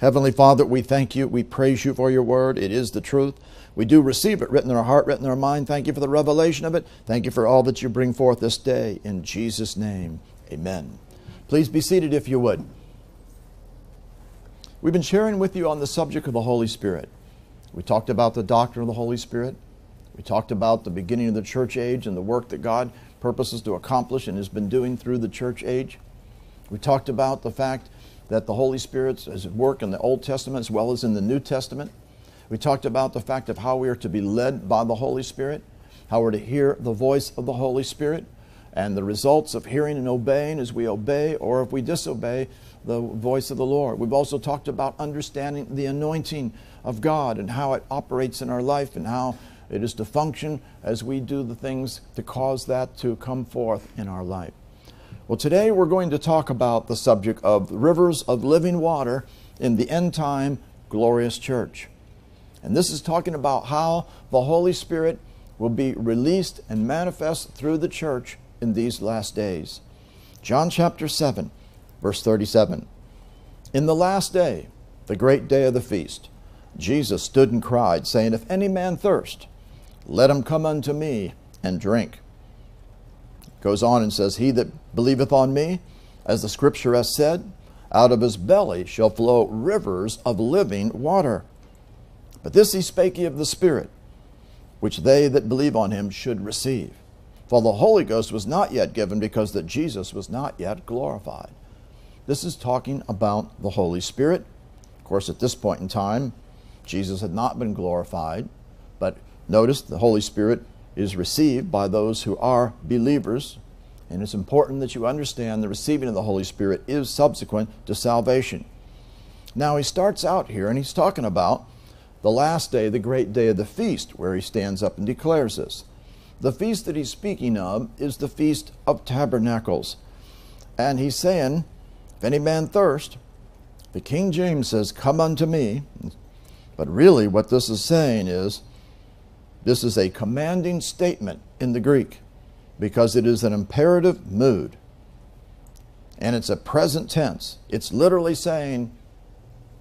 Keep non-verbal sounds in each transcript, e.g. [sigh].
Heavenly Father, we thank you. We praise you for your word. It is the truth. We do receive it written in our heart, written in our mind. Thank you for the revelation of it. Thank you for all that you bring forth this day. In Jesus' name, amen. Please be seated if you would. We've been sharing with you on the subject of the Holy Spirit. We talked about the doctrine of the Holy Spirit. We talked about the beginning of the church age and the work that God purposes to accomplish and has been doing through the church age. We talked about the fact that the Holy Spirit is at work in the Old Testament as well as in the New Testament. We talked about the fact of how we are to be led by the Holy Spirit, how we're to hear the voice of the Holy Spirit, and the results of hearing and obeying as we obey or if we disobey the voice of the Lord. We've also talked about understanding the anointing of God and how it operates in our life and how it is to function as we do the things to cause that to come forth in our life. Well, today we're going to talk about the subject of rivers of living water in the end time glorious church. And this is talking about how the Holy Spirit will be released and manifest through the church in these last days. John chapter 7, verse 37. In the last day, the great day of the feast, Jesus stood and cried, saying, If any man thirst, let him come unto me and drink. Goes on and says, He that believeth on me, as the scripture has said, out of his belly shall flow rivers of living water. But this he spake he of the Spirit, which they that believe on him should receive. For the Holy Ghost was not yet given because that Jesus was not yet glorified. This is talking about the Holy Spirit. Of course, at this point in time, Jesus had not been glorified, but notice the Holy Spirit is received by those who are believers. And it's important that you understand the receiving of the Holy Spirit is subsequent to salvation. Now, he starts out here and he's talking about the last day, the great day of the feast, where he stands up and declares this. The feast that he's speaking of is the Feast of Tabernacles. And he's saying, If any man thirst, the King James says, Come unto me. But really, what this is saying is, this is a commanding statement in the Greek because it is an imperative mood. And it's a present tense. It's literally saying,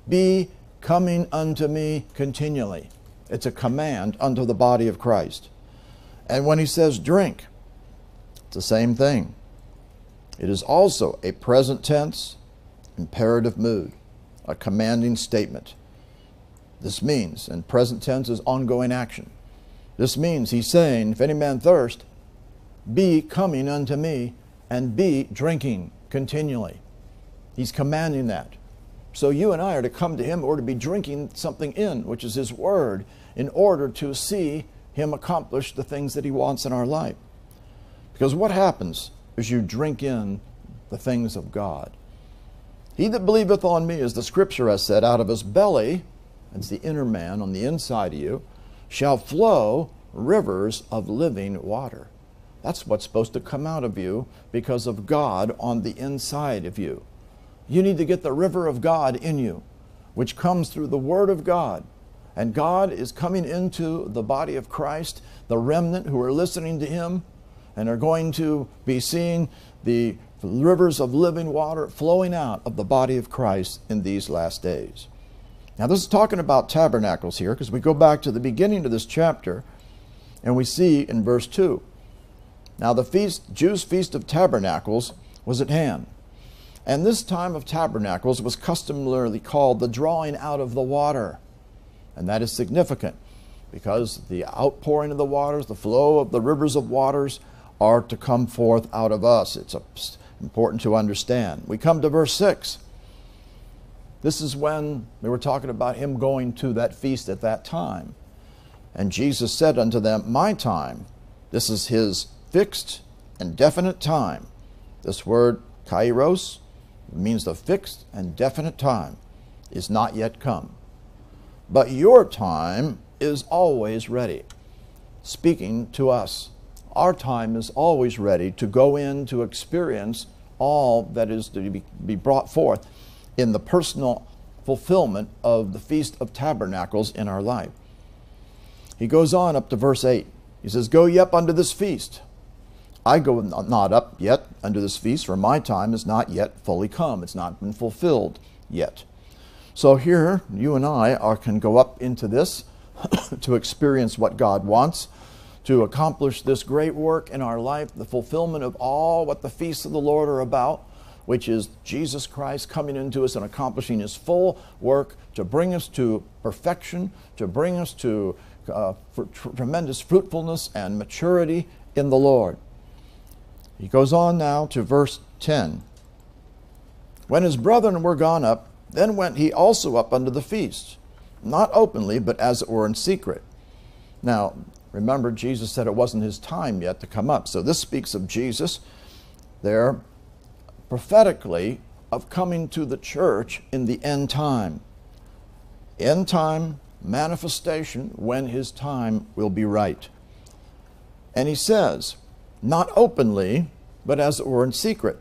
Be coming unto me continually. It's a command unto the body of Christ. And when he says drink, it's the same thing. It is also a present tense, imperative mood, a commanding statement. This means, and present tense is ongoing action. This means he's saying, If any man thirst, be coming unto me and be drinking continually. He's commanding that. So you and I are to come to him or to be drinking something in, which is his word, in order to see him accomplish the things that he wants in our life. Because what happens is you drink in the things of God. He that believeth on me, as the scripture has said, out of his belly, that's the inner man on the inside of you, shall flow rivers of living water. That's what's supposed to come out of you because of God on the inside of you. You need to get the river of God in you, which comes through the Word of God. And God is coming into the body of Christ, the remnant who are listening to Him and are going to be seeing the rivers of living water flowing out of the body of Christ in these last days. Now, this is talking about tabernacles here because we go back to the beginning of this chapter and we see in verse 2. Now, the feast, Jews' feast of tabernacles was at hand. And this time of tabernacles was customarily called the drawing out of the water. And that is significant because the outpouring of the waters, the flow of the rivers of waters, are to come forth out of us. It's important to understand. We come to verse 6. This is when we were talking about him going to that feast at that time. And Jesus said unto them, My time, this is his fixed and definite time. This word, kairos, means the fixed and definite time is not yet come. But your time is always ready. Speaking to us, our time is always ready to go in to experience all that is to be brought forth in the personal fulfillment of the Feast of Tabernacles in our life. He goes on up to verse 8. He says, Go ye up unto this feast. I go not up yet unto this feast, for my time is not yet fully come. It's not been fulfilled yet. So here, you and I are, can go up into this [coughs] to experience what God wants, to accomplish this great work in our life, the fulfillment of all what the feasts of the Lord are about, which is Jesus Christ coming into us and accomplishing his full work to bring us to perfection, to bring us to uh, tr- tremendous fruitfulness and maturity in the Lord. He goes on now to verse 10. When his brethren were gone up, then went he also up unto the feast, not openly, but as it were in secret. Now, remember, Jesus said it wasn't his time yet to come up. So this speaks of Jesus there prophetically of coming to the church in the end time. End time manifestation when his time will be right. And he says, not openly, but as it were in secret.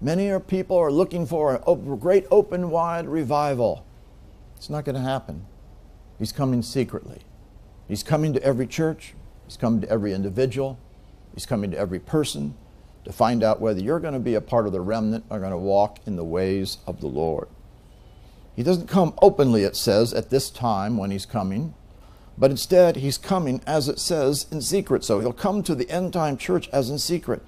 Many are people are looking for a great open wide revival. It's not going to happen. He's coming secretly. He's coming to every church, he's coming to every individual, he's coming to every person to find out whether you're going to be a part of the remnant or going to walk in the ways of the Lord. He doesn't come openly, it says, at this time when he's coming, but instead he's coming, as it says, in secret. So he'll come to the end time church as in secret.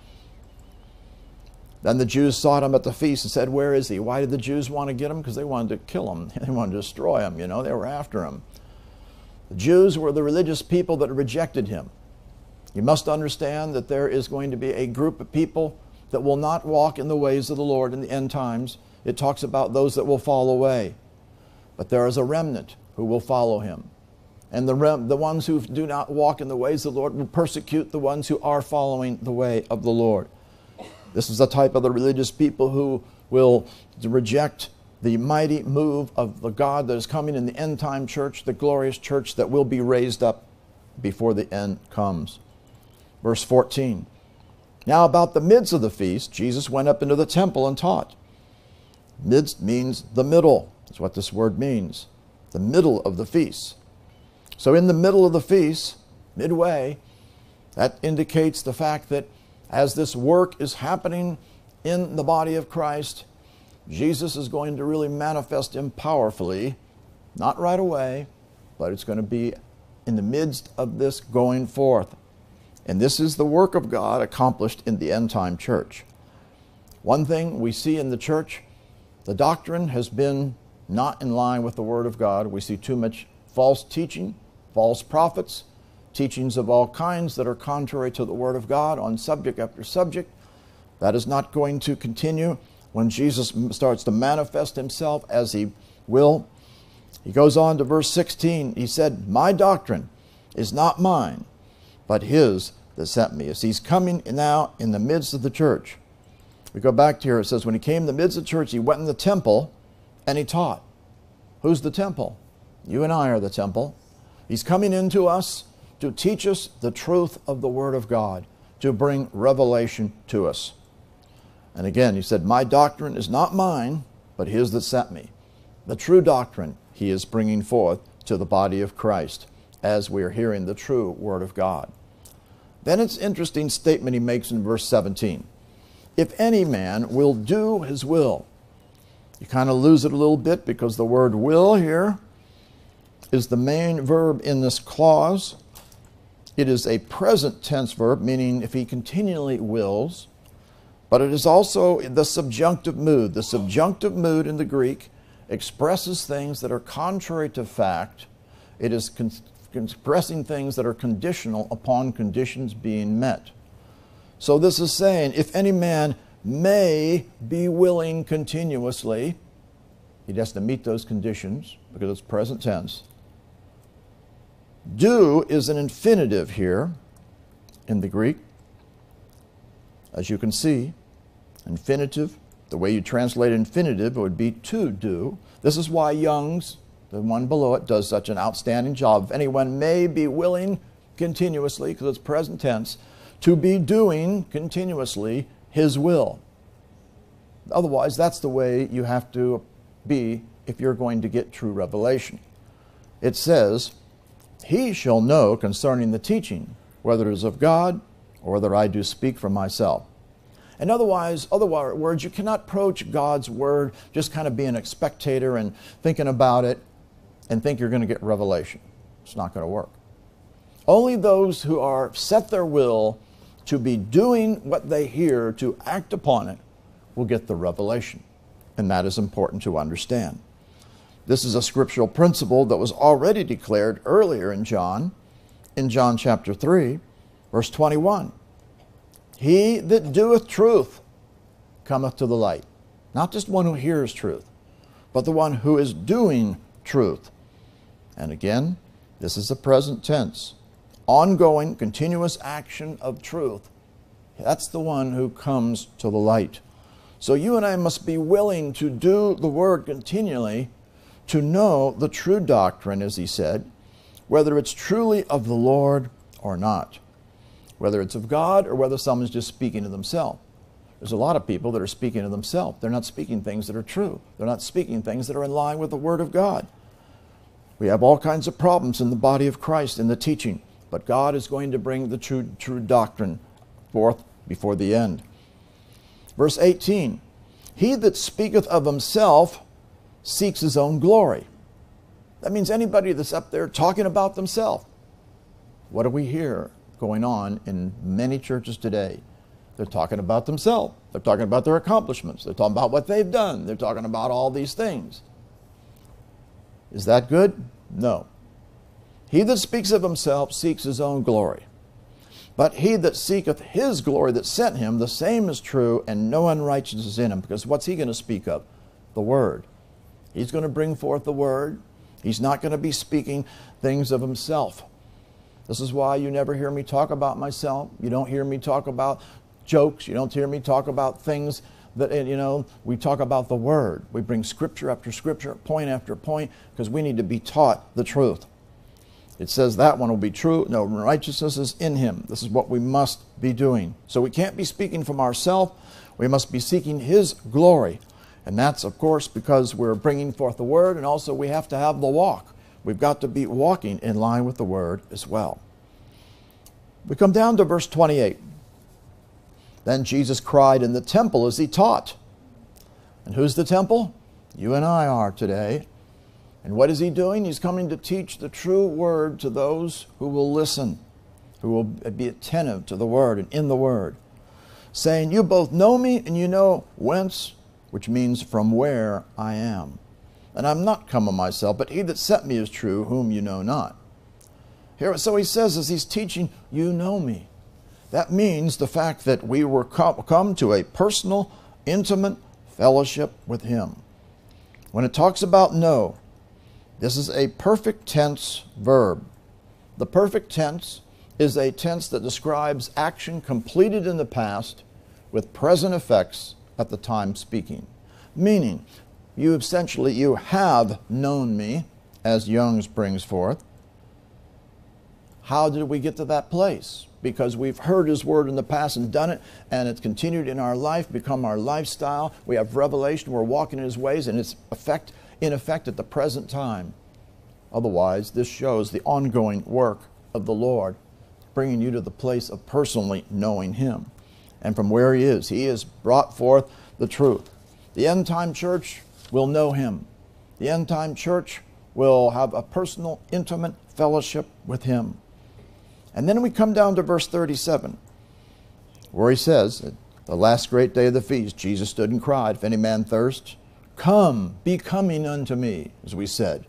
Then the Jews sought him at the feast and said, Where is he? Why did the Jews want to get him? Because they wanted to kill him. [laughs] They wanted to destroy him, you know, they were after him. The Jews were the religious people that rejected him. You must understand that there is going to be a group of people that will not walk in the ways of the Lord in the end times. It talks about those that will fall away. But there is a remnant who will follow him. And the, rem- the ones who do not walk in the ways of the Lord will persecute the ones who are following the way of the Lord. This is the type of the religious people who will reject the mighty move of the God that is coming in the end time church, the glorious church that will be raised up before the end comes. Verse 14. Now, about the midst of the feast, Jesus went up into the temple and taught. Midst means the middle, that's what this word means. The middle of the feast. So, in the middle of the feast, midway, that indicates the fact that as this work is happening in the body of Christ, Jesus is going to really manifest him powerfully, not right away, but it's going to be in the midst of this going forth. And this is the work of God accomplished in the end time church. One thing we see in the church, the doctrine has been not in line with the Word of God. We see too much false teaching, false prophets, teachings of all kinds that are contrary to the Word of God on subject after subject. That is not going to continue when Jesus starts to manifest himself as he will. He goes on to verse 16. He said, My doctrine is not mine, but his that sent me. As he's coming now in the midst of the church. We go back to here, it says, When he came in the midst of the church, he went in the temple and he taught. Who's the temple? You and I are the temple. He's coming into us to teach us the truth of the Word of God, to bring revelation to us. And again, he said, My doctrine is not mine, but his that sent me. The true doctrine he is bringing forth to the body of Christ as we are hearing the true Word of God. Then it's interesting statement he makes in verse 17. If any man will do his will, you kind of lose it a little bit because the word will here is the main verb in this clause. It is a present tense verb, meaning if he continually wills, but it is also the subjunctive mood. The subjunctive mood in the Greek expresses things that are contrary to fact. It is expressing things that are conditional upon conditions being met. So this is saying, if any man may be willing continuously, he has to meet those conditions because it's present tense. Do is an infinitive here in the Greek. As you can see, infinitive, the way you translate infinitive would be to do. This is why Young's the one below it does such an outstanding job. If anyone may be willing continuously, because it's present tense, to be doing continuously his will. Otherwise, that's the way you have to be if you're going to get true revelation. It says, He shall know concerning the teaching, whether it is of God or whether I do speak from myself. And otherwise, other words, you cannot approach God's word just kind of being a spectator and thinking about it and think you're going to get revelation. It's not going to work. Only those who are set their will to be doing what they hear, to act upon it, will get the revelation. And that is important to understand. This is a scriptural principle that was already declared earlier in John, in John chapter 3, verse 21. He that doeth truth cometh to the light. Not just one who hears truth, but the one who is doing truth. And again, this is the present tense. Ongoing, continuous action of truth. That's the one who comes to the light. So you and I must be willing to do the word continually to know the true doctrine, as he said, whether it's truly of the Lord or not, whether it's of God or whether someone's just speaking to themselves. There's a lot of people that are speaking to themselves. They're not speaking things that are true. They're not speaking things that are in line with the Word of God. We have all kinds of problems in the body of Christ in the teaching, but God is going to bring the true, true doctrine forth before the end. Verse 18 He that speaketh of himself seeks his own glory. That means anybody that's up there talking about themselves. What do we hear going on in many churches today? They're talking about themselves. They're talking about their accomplishments. They're talking about what they've done. They're talking about all these things. Is that good? No. He that speaks of himself seeks his own glory. But he that seeketh his glory that sent him, the same is true, and no unrighteousness is in him. Because what's he going to speak of? The Word. He's going to bring forth the Word. He's not going to be speaking things of himself. This is why you never hear me talk about myself. You don't hear me talk about jokes. You don't hear me talk about things that, you know, we talk about the Word. We bring scripture after scripture, point after point, because we need to be taught the truth. It says that one will be true. No righteousness is in him. This is what we must be doing. So we can't be speaking from ourselves. We must be seeking his glory. And that's, of course, because we're bringing forth the word, and also we have to have the walk. We've got to be walking in line with the word as well. We come down to verse 28. Then Jesus cried in the temple as he taught. And who's the temple? You and I are today. And what is he doing? He's coming to teach the true word to those who will listen, who will be attentive to the word and in the word, saying, You both know me and you know whence, which means from where I am. And I'm not come of myself, but he that sent me is true, whom you know not. Here, so he says, as he's teaching, You know me. That means the fact that we were come to a personal, intimate fellowship with him. When it talks about know, this is a perfect tense verb. The perfect tense is a tense that describes action completed in the past with present effects at the time speaking. Meaning, you essentially you have known me, as Young's brings forth. How did we get to that place? Because we've heard his word in the past and done it, and it's continued in our life, become our lifestyle. We have revelation, we're walking in his ways, and it's effect in effect at the present time. Otherwise, this shows the ongoing work of the Lord, bringing you to the place of personally knowing Him. And from where He is, He has brought forth the truth. The end time church will know Him. The end time church will have a personal, intimate fellowship with Him. And then we come down to verse 37, where He says, the last great day of the feast, Jesus stood and cried, If any man thirst, Come, be coming unto me, as we said,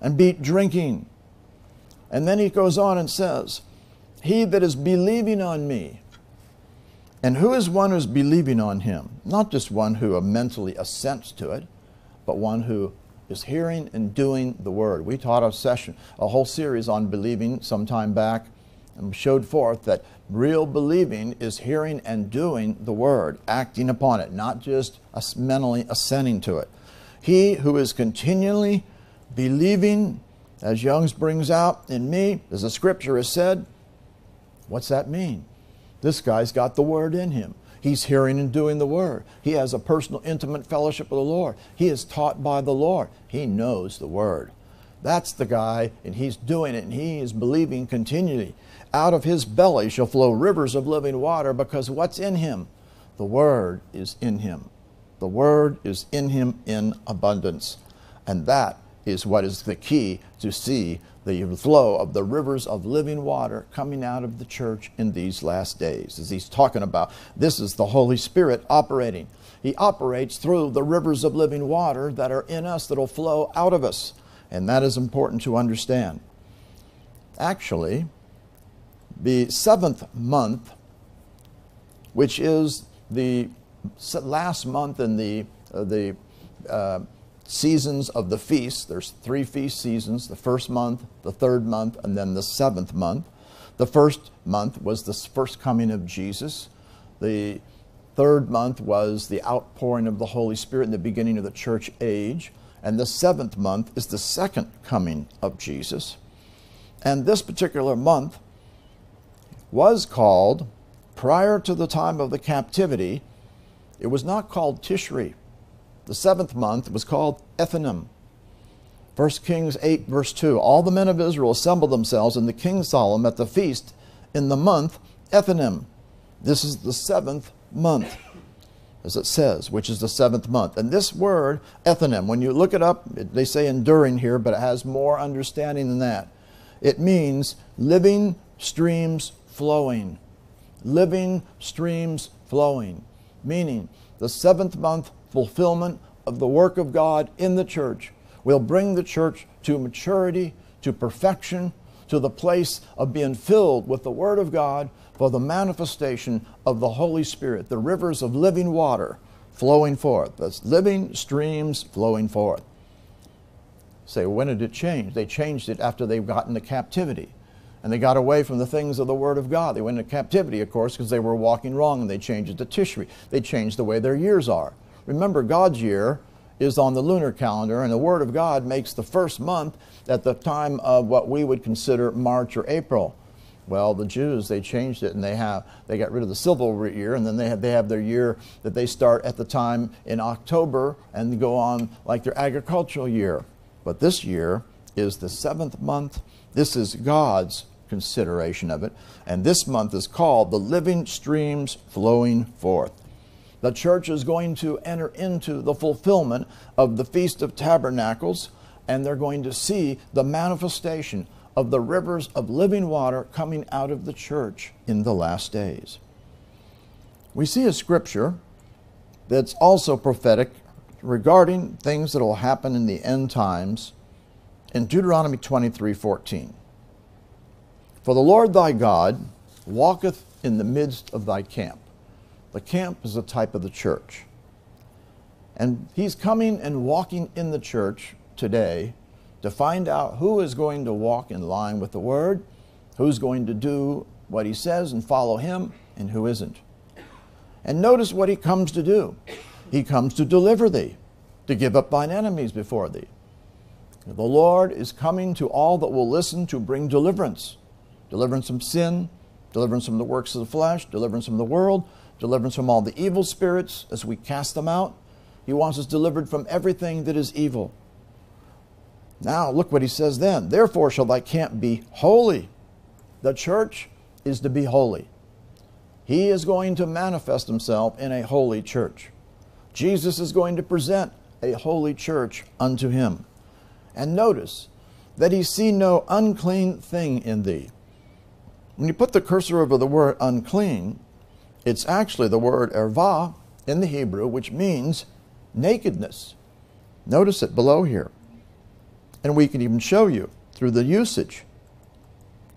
and be drinking. And then he goes on and says, He that is believing on me. And who is one who's believing on him? Not just one who mentally assents to it, but one who is hearing and doing the word. We taught a session, a whole series on believing some time back, showed forth that real believing is hearing and doing the word, acting upon it, not just mentally assenting to it. He who is continually believing, as Young's brings out in me, as the scripture has said, what's that mean? This guy's got the word in him. He's hearing and doing the word. He has a personal, intimate fellowship with the Lord. He is taught by the Lord. He knows the word. That's the guy, and he's doing it, and he is believing continually. Out of his belly shall flow rivers of living water because what's in him? The Word is in him. The Word is in him in abundance. And that is what is the key to see the flow of the rivers of living water coming out of the church in these last days. As he's talking about, this is the Holy Spirit operating. He operates through the rivers of living water that are in us, that'll flow out of us. And that is important to understand. Actually, the seventh month, which is the last month in the, uh, the uh, seasons of the feast. There's three feast seasons the first month, the third month, and then the seventh month. The first month was the first coming of Jesus. The third month was the outpouring of the Holy Spirit in the beginning of the church age. And the seventh month is the second coming of Jesus. And this particular month was called, prior to the time of the captivity, it was not called Tishri. The seventh month was called Ethanim. 1 Kings 8, verse 2 All the men of Israel assembled themselves in the king Solomon at the feast in the month Ethanim. This is the seventh month, as it says, which is the seventh month. And this word, Ethanim, when you look it up, they say enduring here, but it has more understanding than that. It means living streams flowing. Living streams flowing. Meaning, the seventh month fulfillment of the work of God in the church will bring the church to maturity, to perfection, to the place of being filled with the Word of God for the manifestation of the Holy Spirit, the rivers of living water flowing forth, the living streams flowing forth. Say, when did it change? They changed it after they've gotten to captivity. And they got away from the things of the Word of God. They went into captivity, of course, because they were walking wrong, and they changed to Tishri. They changed the way their years are. Remember, God's year is on the lunar calendar, and the Word of God makes the first month at the time of what we would consider March or April. Well, the Jews they changed it and they have they got rid of the civil year and then they have they have their year that they start at the time in October and go on like their agricultural year. But this year is the seventh month. This is God's consideration of it, and this month is called the living streams flowing forth the church is going to enter into the fulfillment of the Feast of Tabernacles, and they're going to see the manifestation of the rivers of living water coming out of the church in the last days. We see a scripture that's also prophetic regarding things that will happen in the end times in Deuteronomy 23 14. For the Lord thy God walketh in the midst of thy camp the camp is a type of the church. And he's coming and walking in the church today to find out who is going to walk in line with the word, who's going to do what he says and follow him, and who isn't. And notice what he comes to do. He comes to deliver thee, to give up thine enemies before thee. The Lord is coming to all that will listen to bring deliverance deliverance from sin, deliverance from the works of the flesh, deliverance from the world, deliverance from all the evil spirits as we cast them out. He wants us delivered from everything that is evil. Now, look what he says then. Therefore, shall thy camp be holy. The church is to be holy. He is going to manifest himself in a holy church. Jesus is going to present a holy church unto him. And notice that he see no unclean thing in thee. When you put the cursor over the word unclean, it's actually the word erva in the Hebrew, which means nakedness. Notice it below here. And we can even show you through the usage.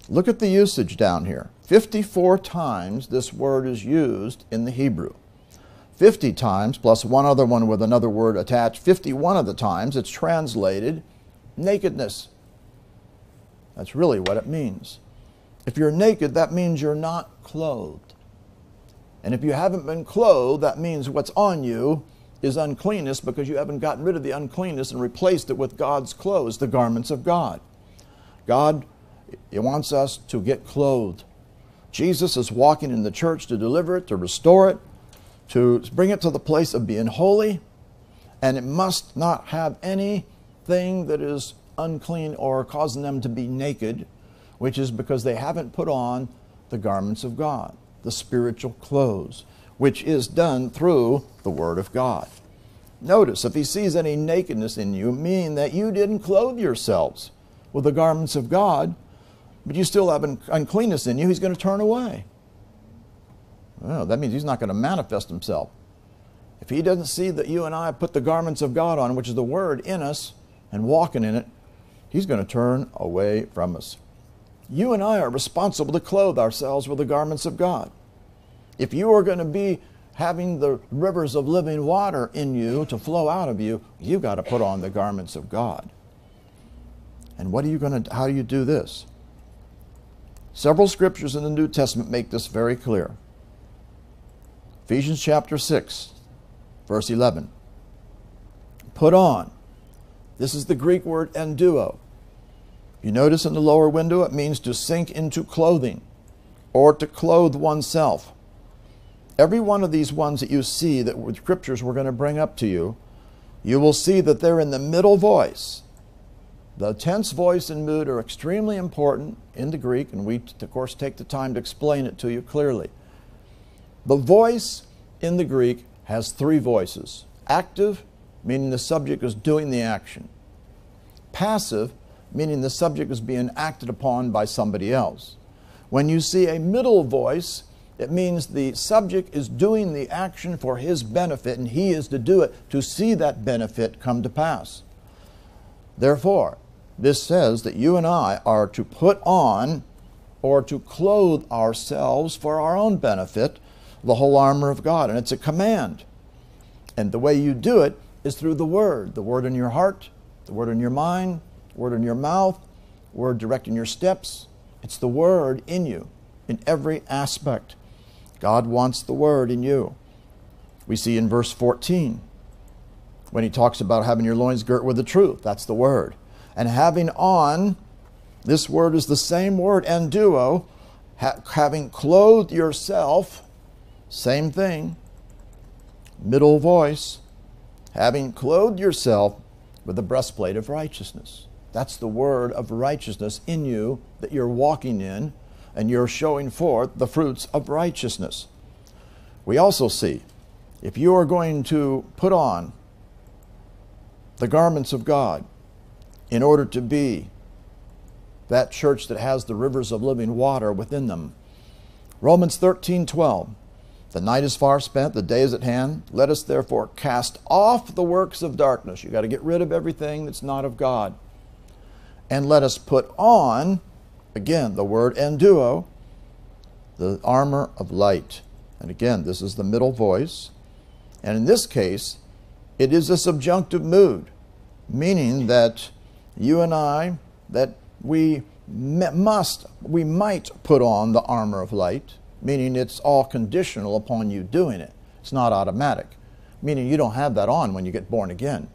Look at the usage down here. 54 times this word is used in the Hebrew. 50 times, plus one other one with another word attached, 51 of the times it's translated nakedness. That's really what it means. If you're naked, that means you're not clothed. And if you haven't been clothed, that means what's on you is uncleanness because you haven't gotten rid of the uncleanness and replaced it with God's clothes, the garments of God. God he wants us to get clothed. Jesus is walking in the church to deliver it, to restore it, to bring it to the place of being holy, and it must not have anything that is unclean or causing them to be naked, which is because they haven't put on the garments of God the spiritual clothes, which is done through the Word of God. Notice, if he sees any nakedness in you, meaning that you didn't clothe yourselves with the garments of God, but you still have an uncleanness in you, he's going to turn away. Well, that means he's not going to manifest himself. If he doesn't see that you and I put the garments of God on, which is the Word, in us and walking in it, he's going to turn away from us. You and I are responsible to clothe ourselves with the garments of God. If you are going to be having the rivers of living water in you to flow out of you, you've got to put on the garments of God. And what are you going to how do you do this? Several scriptures in the New Testament make this very clear. Ephesians chapter 6, verse 11. Put on. This is the Greek word enduo. You notice in the lower window it means to sink into clothing or to clothe oneself. Every one of these ones that you see that with scriptures we're going to bring up to you, you will see that they're in the middle voice. The tense voice and mood are extremely important in the Greek, and we, of course, take the time to explain it to you clearly. The voice in the Greek has three voices active, meaning the subject is doing the action, passive, meaning the subject is being acted upon by somebody else. When you see a middle voice, it means the subject is doing the action for his benefit, and he is to do it to see that benefit come to pass. Therefore, this says that you and I are to put on or to clothe ourselves for our own benefit the whole armor of God. And it's a command. And the way you do it is through the Word the Word in your heart, the Word in your mind, Word in your mouth, Word directing your steps. It's the Word in you in every aspect. God wants the Word in you. We see in verse 14 when he talks about having your loins girt with the truth. That's the Word. And having on, this word is the same word, enduo, ha- having clothed yourself, same thing, middle voice, having clothed yourself with the breastplate of righteousness. That's the word of righteousness in you that you're walking in, and you're showing forth the fruits of righteousness. We also see if you are going to put on the garments of God in order to be that church that has the rivers of living water within them. Romans 13 12. The night is far spent, the day is at hand. Let us therefore cast off the works of darkness. You've got to get rid of everything that's not of God. And let us put on, again, the word enduo, the armor of light. And again, this is the middle voice. And in this case, it is a subjunctive mood, meaning that you and I, that we must, we might put on the armor of light meaning it's all conditional upon you doing it. It's not automatic, meaning you don't have that on when you get born again.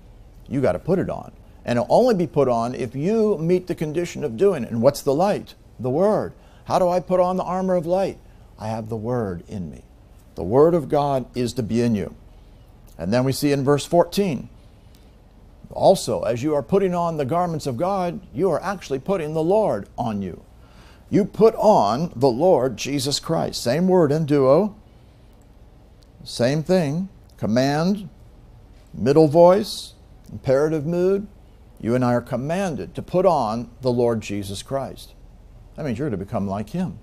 You got to put it on. And it'll only be put on if you meet the condition of doing it. And what's the light? The Word. How do I put on the armor of light? I have the Word in me. The Word of God is to be in you. And then we see in verse 14, also, as you are putting on the garments of God, you are actually putting the Lord on you. You put on the Lord Jesus Christ. Same word enduo, same thing. Command, middle voice, imperative mood. You and I are commanded to put on the Lord Jesus Christ. That means you're to become like Him.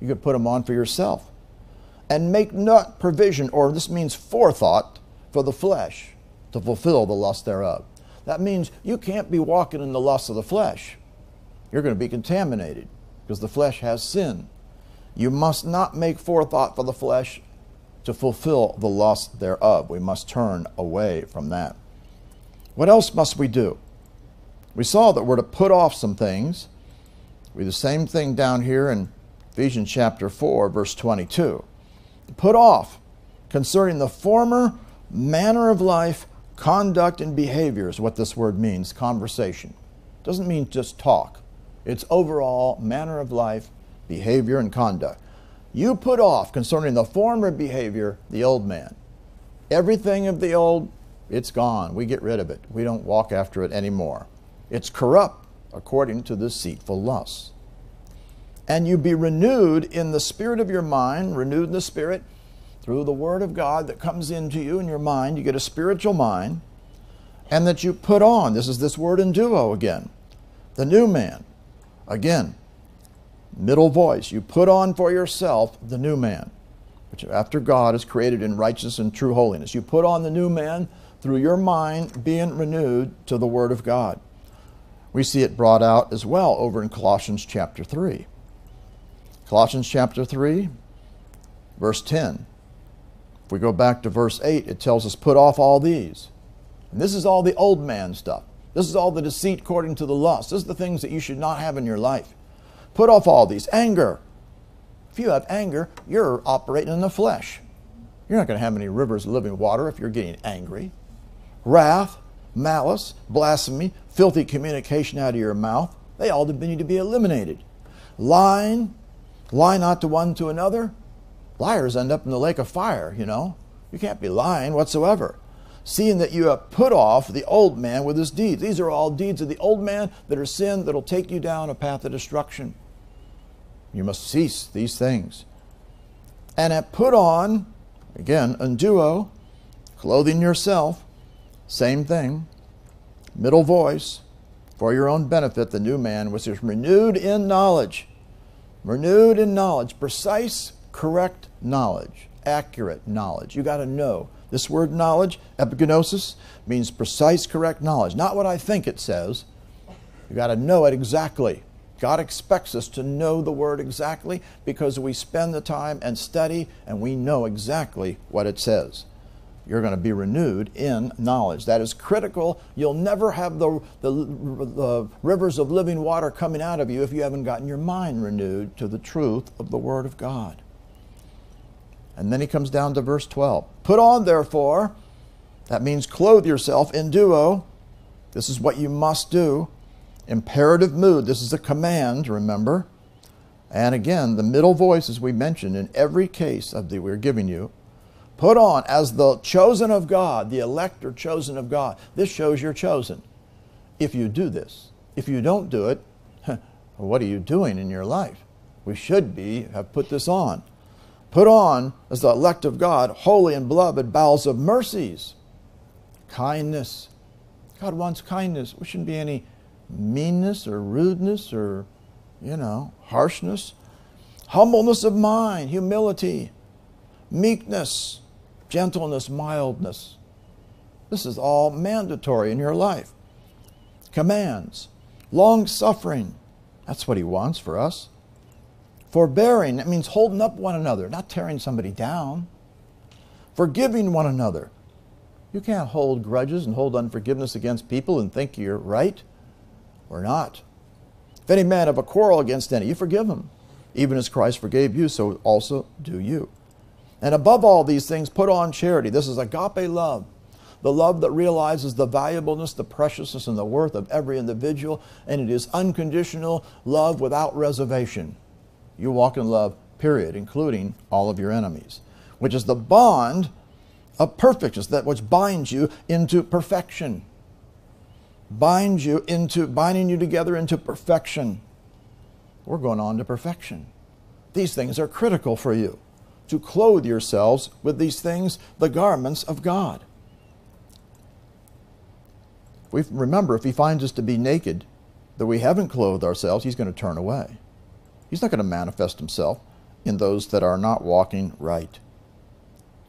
You could put Him on for yourself. And make not provision, or this means forethought, for the flesh to fulfill the lust thereof. That means you can't be walking in the lust of the flesh. You're going to be contaminated because the flesh has sin. You must not make forethought for the flesh to fulfill the lust thereof. We must turn away from that. What else must we do? We saw that we're to put off some things. We the same thing down here in Ephesians chapter 4, verse 22. Put off concerning the former manner of life, conduct, and behavior is what this word means conversation. Doesn't mean just talk its overall manner of life, behavior, and conduct. You put off concerning the former behavior the old man. Everything of the old, it's gone. We get rid of it. We don't walk after it anymore. It's corrupt according to deceitful lusts. And you be renewed in the spirit of your mind, renewed in the spirit, through the Word of God that comes into you in your mind. You get a spiritual mind, and that you put on. This is this word enduo again. The new man. Again, middle voice. You put on for yourself the new man, which after God is created in righteousness and true holiness. You put on the new man through your mind being renewed to the Word of God. We see it brought out as well over in Colossians chapter 3. Colossians chapter 3, verse 10. If we go back to verse 8, it tells us, Put off all these. And this is all the old man stuff. This is all the deceit according to the lust. This is the things that you should not have in your life. Put off all these. Anger. If you have anger, you're operating in the flesh. You're not going to have any rivers of living water if you're getting angry. Wrath, malice, blasphemy, filthy communication out of your mouth, they all need to be eliminated. Lying, lie not to one to another, Liars end up in the lake of fire, you know. You can't be lying whatsoever. Seeing that you have put off the old man with his deeds. These are all deeds of the old man that are sin that'll take you down a path of destruction. You must cease these things. And have put on, again, enduo, clothing yourself, same thing, middle voice, for your own benefit, the new man, was renewed in knowledge. Renewed in knowledge, precise correct knowledge, accurate knowledge. You got to know. This word knowledge, epigenosis, means precise, correct knowledge. Not what I think it says. You got to know it exactly. God expects us to know the word exactly because we spend the time and study and we know exactly what it says. You're going to be renewed in knowledge. That is critical. You'll never have the, the, the rivers of living water coming out of you if you haven't gotten your mind renewed to the truth of the Word of God. And then he comes down to verse 12. Put on, therefore, that means clothe yourself enduo. This is what you must do. Imperative mood. This is a command, remember. And again, the middle voice, as we mentioned, in every case of the we're giving you, put on as the chosen of God, the elect or chosen of God. This shows you're chosen. If you do this, if you don't do it, [laughs] what are you doing in your life? We should be have put this on. Put on, as the elect of God, holy and beloved bowels of mercies, kindness. God wants kindness. There shouldn't be any meanness or rudeness or, you know, harshness. Humbleness of mind, humility, meekness, gentleness, mildness. This is all mandatory in your life. Commands, long suffering. That's what he wants for us. Forbearing, that means holding up one another, not tearing somebody down. Forgiving one another. You can't hold grudges and hold unforgiveness against people and think you're right. We're not. If any man have a quarrel against any, you forgive him. Even as Christ forgave you, so also do you. And above all these things, put on charity. This is agape love. The love that realizes the valuableness, the preciousness, and the worth of every individual, and it is unconditional love without reservation. You walk in love, period, including all of your enemies, which is the bond of perfectness, that which binds you into perfection. Binds you into, binding you together into perfection. We're going on to perfection. These things are critical for you to clothe yourselves with these things, the garments of God. We remember, if he finds us to be naked, that we haven't clothed ourselves, he's going to turn away. He's not going to manifest himself in those that are not walking right.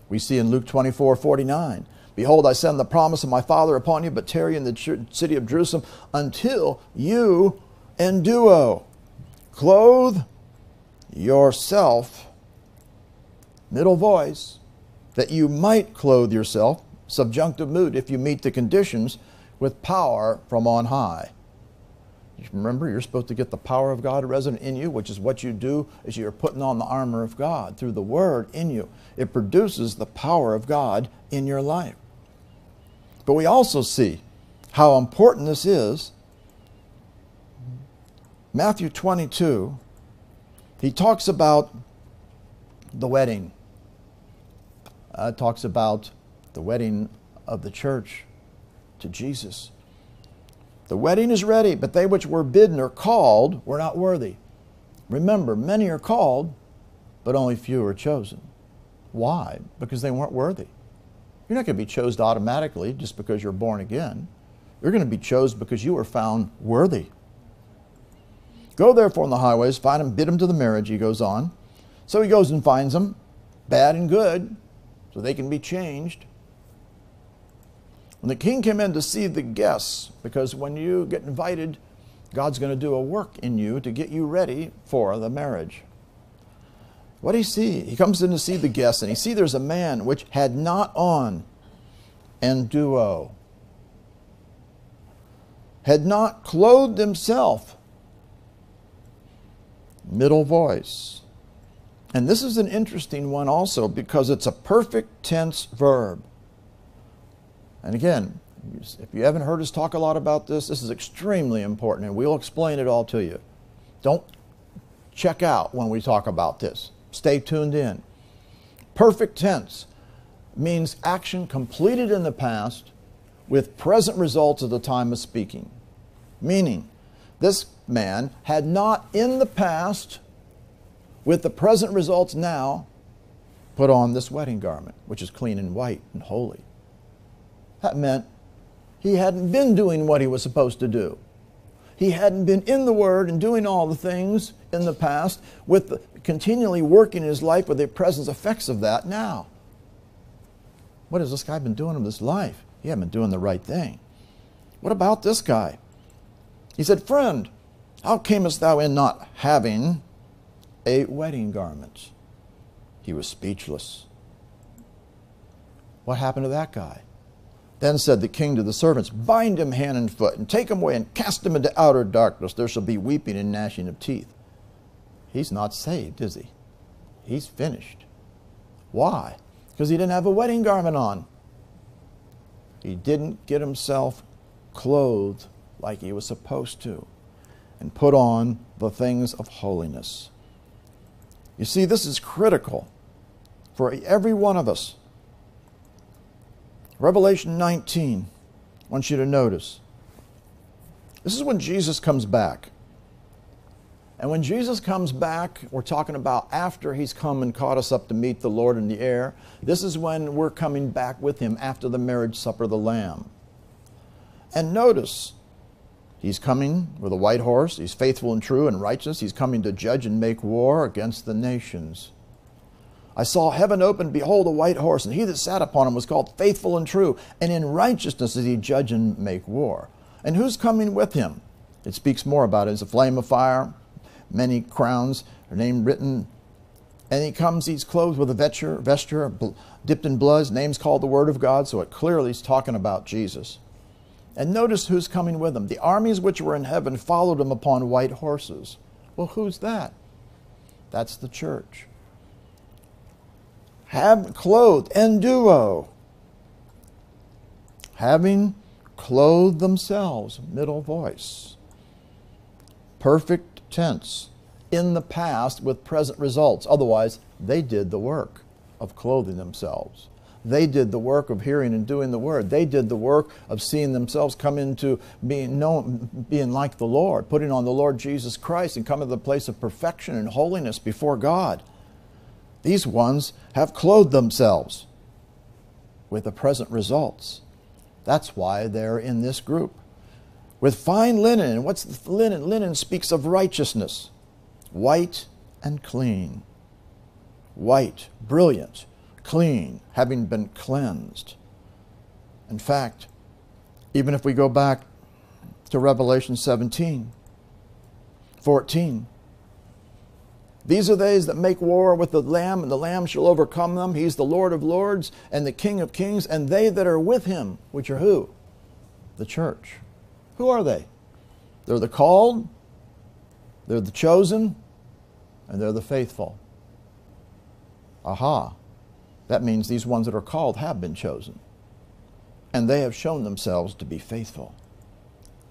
We see in Luke 24 49, Behold, I send the promise of my Father upon you, but tarry in the city of Jerusalem until you enduo. Clothe yourself, middle voice, that you might clothe yourself, subjunctive mood, if you meet the conditions, with power from on high. Remember, you're supposed to get the power of God resident in you, which is what you do as you're putting on the armor of God through the Word in you. It produces the power of God in your life. But we also see how important this is. Matthew 22, he talks about the wedding. Uh, talks about the wedding of the church to Jesus. The wedding is ready, but they which were bidden or called were not worthy. Remember, many are called, but only few are chosen. Why? Because they weren't worthy. You're not going to be chosen automatically just because you're born again. You're going to be chosen because you were found worthy. Go therefore on the highways, find them, bid them to the marriage, he goes on. So he goes and finds them, bad and good, so they can be changed. When the king came in to see the guests, because when you get invited, God's going to do a work in you to get you ready for the marriage. What do he see? He comes in to see the guests, and he see there's a man which had not on enduo, had not clothed himself. Middle voice. And this is an interesting one also because it's a perfect tense verb. And again, if you haven't heard us talk a lot about this, this is extremely important and we'll explain it all to you. Don't check out when we talk about this. Stay tuned in. Perfect tense means action completed in the past with present results at the time of speaking. Meaning, this man had not in the past, with the present results now, put on this wedding garment, which is clean and white and holy. That meant he hadn't been doing what he was supposed to do. He hadn't been in the Word and doing all the things in the past with the, continually working his life with the present effects of that now. What has this guy been doing in his life? He hadn't been doing the right thing. What about this guy? He said, Friend, how camest thou in not having a wedding garment? He was speechless. What happened to that guy? Then said the king to the servants, Bind him hand and foot, and take him away and cast him into outer darkness. There shall be weeping and gnashing of teeth. He's not saved, is he? He's finished. Why? Because he didn't have a wedding garment on. He didn't get himself clothed like he was supposed to and put on the things of holiness. You see, this is critical for every one of us. Revelation 19, I want you to notice. This is when Jesus comes back. And when Jesus comes back, we're talking about after he's come and caught us up to meet the Lord in the air. This is when we're coming back with him after the marriage supper of the Lamb. And notice, he's coming with a white horse. He's faithful and true and righteous. He's coming to judge and make war against the nations. I saw heaven open, behold, a white horse, and he that sat upon him was called faithful and true, and in righteousness did he judge and make war. And who's coming with him? It speaks more about it as a flame of fire, many crowns, her name written. And he comes, he's clothed with a vesture, vesture dipped in blood. His name's called the Word of God, so it clearly is talking about Jesus. And notice who's coming with him. The armies which were in heaven followed him upon white horses. Well, who's that? That's the church. Have clothed, enduo. Having clothed themselves, middle voice. Perfect tense in the past with present results. Otherwise, they did the work of clothing themselves. They did the work of hearing and doing the word. They did the work of seeing themselves come into being known, being like the Lord, putting on the Lord Jesus Christ and come to the place of perfection and holiness before God. These ones have clothed themselves with the present results. That's why they're in this group with fine linen. And what's linen? Linen speaks of righteousness, white and clean. White, brilliant, clean, having been cleansed. In fact, even if we go back to Revelation 17, 14, these are they that make war with the Lamb, and the Lamb shall overcome them. He's the Lord of lords and the King of kings, and they that are with him, which are who? The church. Who are they? They're the called, they're the chosen, and they're the faithful. Aha. That means these ones that are called have been chosen. And they have shown themselves to be faithful.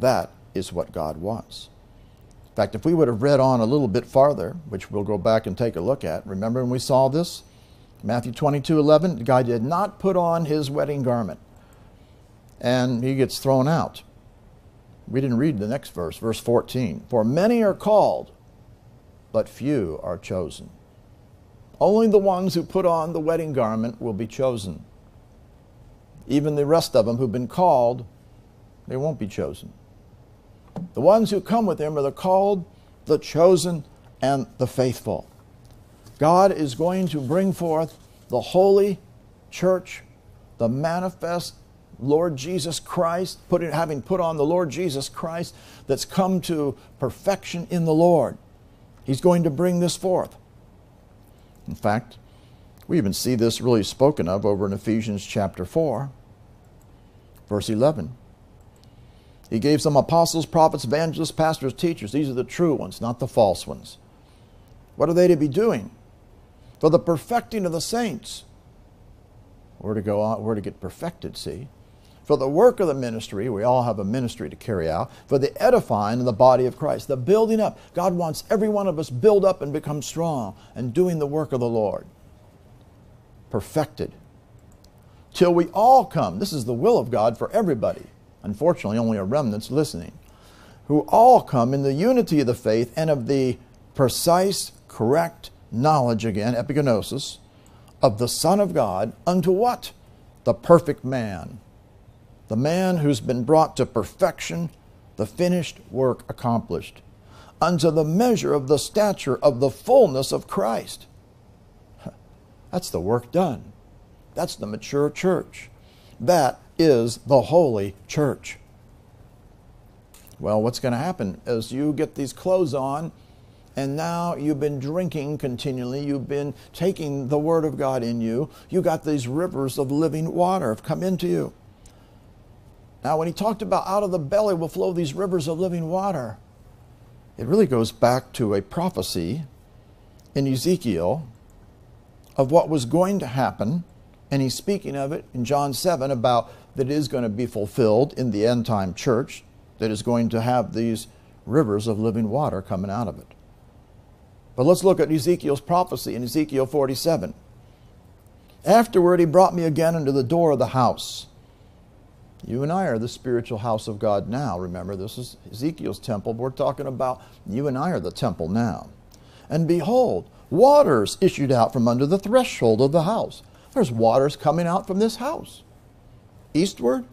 That is what God wants. In fact, if we would have read on a little bit farther, which we'll go back and take a look at, remember when we saw this? Matthew 22 11, the guy did not put on his wedding garment. And he gets thrown out. We didn't read the next verse, verse 14. For many are called, but few are chosen. Only the ones who put on the wedding garment will be chosen. Even the rest of them who've been called, they won't be chosen. The ones who come with him are the called, the chosen, and the faithful. God is going to bring forth the holy church, the manifest Lord Jesus Christ, put it, having put on the Lord Jesus Christ that's come to perfection in the Lord. He's going to bring this forth. In fact, we even see this really spoken of over in Ephesians chapter 4, verse 11. He gave some apostles, prophets, evangelists, pastors, teachers. These are the true ones, not the false ones. What are they to be doing? For the perfecting of the saints. We're to go uh, on, we're to get perfected, see? For the work of the ministry, we all have a ministry to carry out, for the edifying of the body of Christ, the building up. God wants every one of us build up and become strong and doing the work of the Lord. Perfected. Till we all come. This is the will of God for everybody unfortunately only a remnant's listening, who all come in the unity of the faith and of the precise, correct knowledge, again, epignosis, of the Son of God unto what? The perfect man. The man who's been brought to perfection, the finished work accomplished, unto the measure of the stature of the fullness of Christ. That's the work done. That's the mature church. That is the holy church. Well, what's going to happen is you get these clothes on, and now you've been drinking continually. You've been taking the Word of God in you. You got these rivers of living water have come into you. Now, when he talked about out of the belly will flow these rivers of living water, it really goes back to a prophecy in Ezekiel of what was going to happen. And he's speaking of it in John 7 about that is going to be fulfilled in the end time church that is going to have these rivers of living water coming out of it. But let's look at Ezekiel's prophecy in Ezekiel 47. Afterward, he brought me again unto the door of the house. You and I are the spiritual house of God now. Remember, this is Ezekiel's temple. We're talking about you and I are the temple now. And behold, waters issued out from under the threshold of the house. There's waters coming out from this house eastward.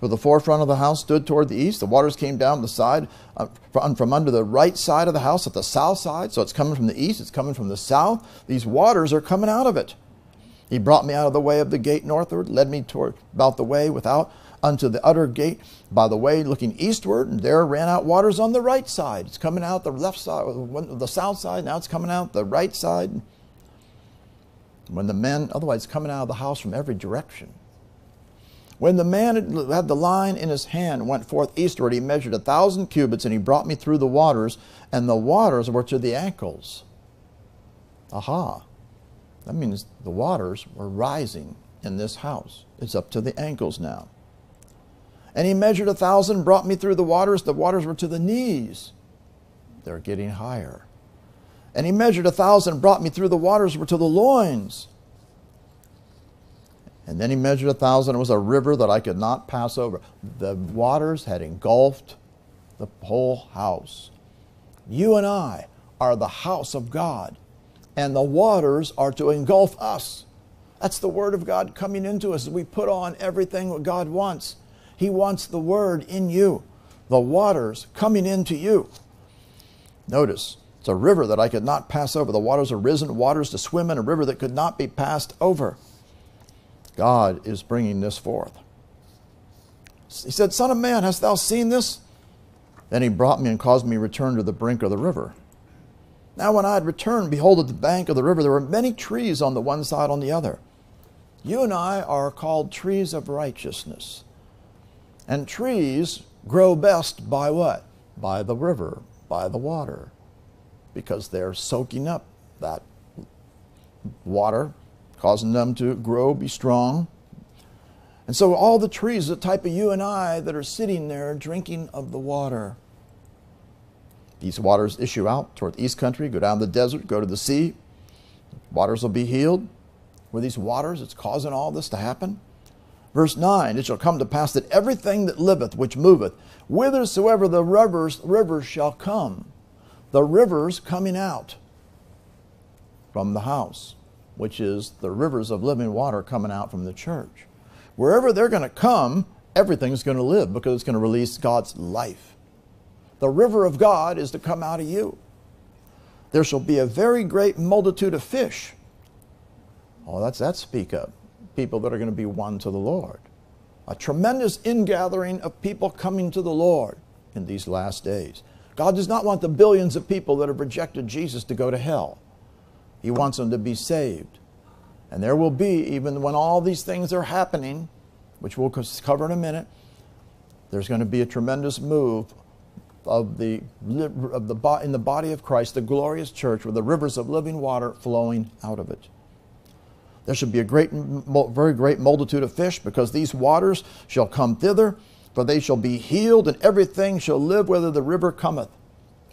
For the forefront of the house stood toward the east. The waters came down the side uh, from, from under the right side of the house at the south side. So it's coming from the east, it's coming from the south. These waters are coming out of it. He brought me out of the way of the gate northward, led me toward about the way without unto the utter gate by the way looking eastward, and there ran out waters on the right side. It's coming out the left side, the south side. Now it's coming out the right side. When the men, otherwise, coming out of the house from every direction. When the man had the line in his hand went forth eastward, he measured a thousand cubits, and he brought me through the waters, and the waters were to the ankles. Aha. That means the waters were rising in this house. It's up to the ankles now. And he measured a thousand, brought me through the waters. The waters were to the knees. They're getting higher. And he measured a thousand, brought me through the waters, were to the loins. And then he measured a thousand. It was a river that I could not pass over. The waters had engulfed the whole house. You and I are the house of God, and the waters are to engulf us. That's the Word of God coming into us we put on everything what God wants. He wants the Word in you, the waters coming into you. Notice, it's a river that I could not pass over. The waters are risen, waters to swim in, a river that could not be passed over. God is bringing this forth. He said, Son of man, hast thou seen this? Then he brought me and caused me to return to the brink of the river. Now, when I had returned, behold, at the bank of the river there were many trees on the one side, on the other. You and I are called trees of righteousness. And trees grow best by what? By the river, by the water, because they're soaking up that water causing them to grow, be strong. And so all the trees, the type of you and I that are sitting there drinking of the water. These waters issue out toward the east country, go down the desert, go to the sea. Waters will be healed. Were these waters that's causing all this to happen? Verse 9 It shall come to pass that everything that liveth, which moveth, whithersoever the rivers, rivers shall come, the rivers coming out from the house which is the rivers of living water coming out from the church. Wherever they're going to come, everything's going to live because it's going to release God's life. The river of God is to come out of you. There shall be a very great multitude of fish. Oh, that's that speak of people that are going to be one to the Lord. A tremendous ingathering of people coming to the Lord in these last days. God does not want the billions of people that have rejected Jesus to go to hell. He wants them to be saved. And there will be, even when all these things are happening, which we'll cover in a minute, there's going to be a tremendous move of the, of the, in the body of Christ, the glorious church, with the rivers of living water flowing out of it. There should be a great, very great multitude of fish, because these waters shall come thither, for they shall be healed, and everything shall live whether the river cometh.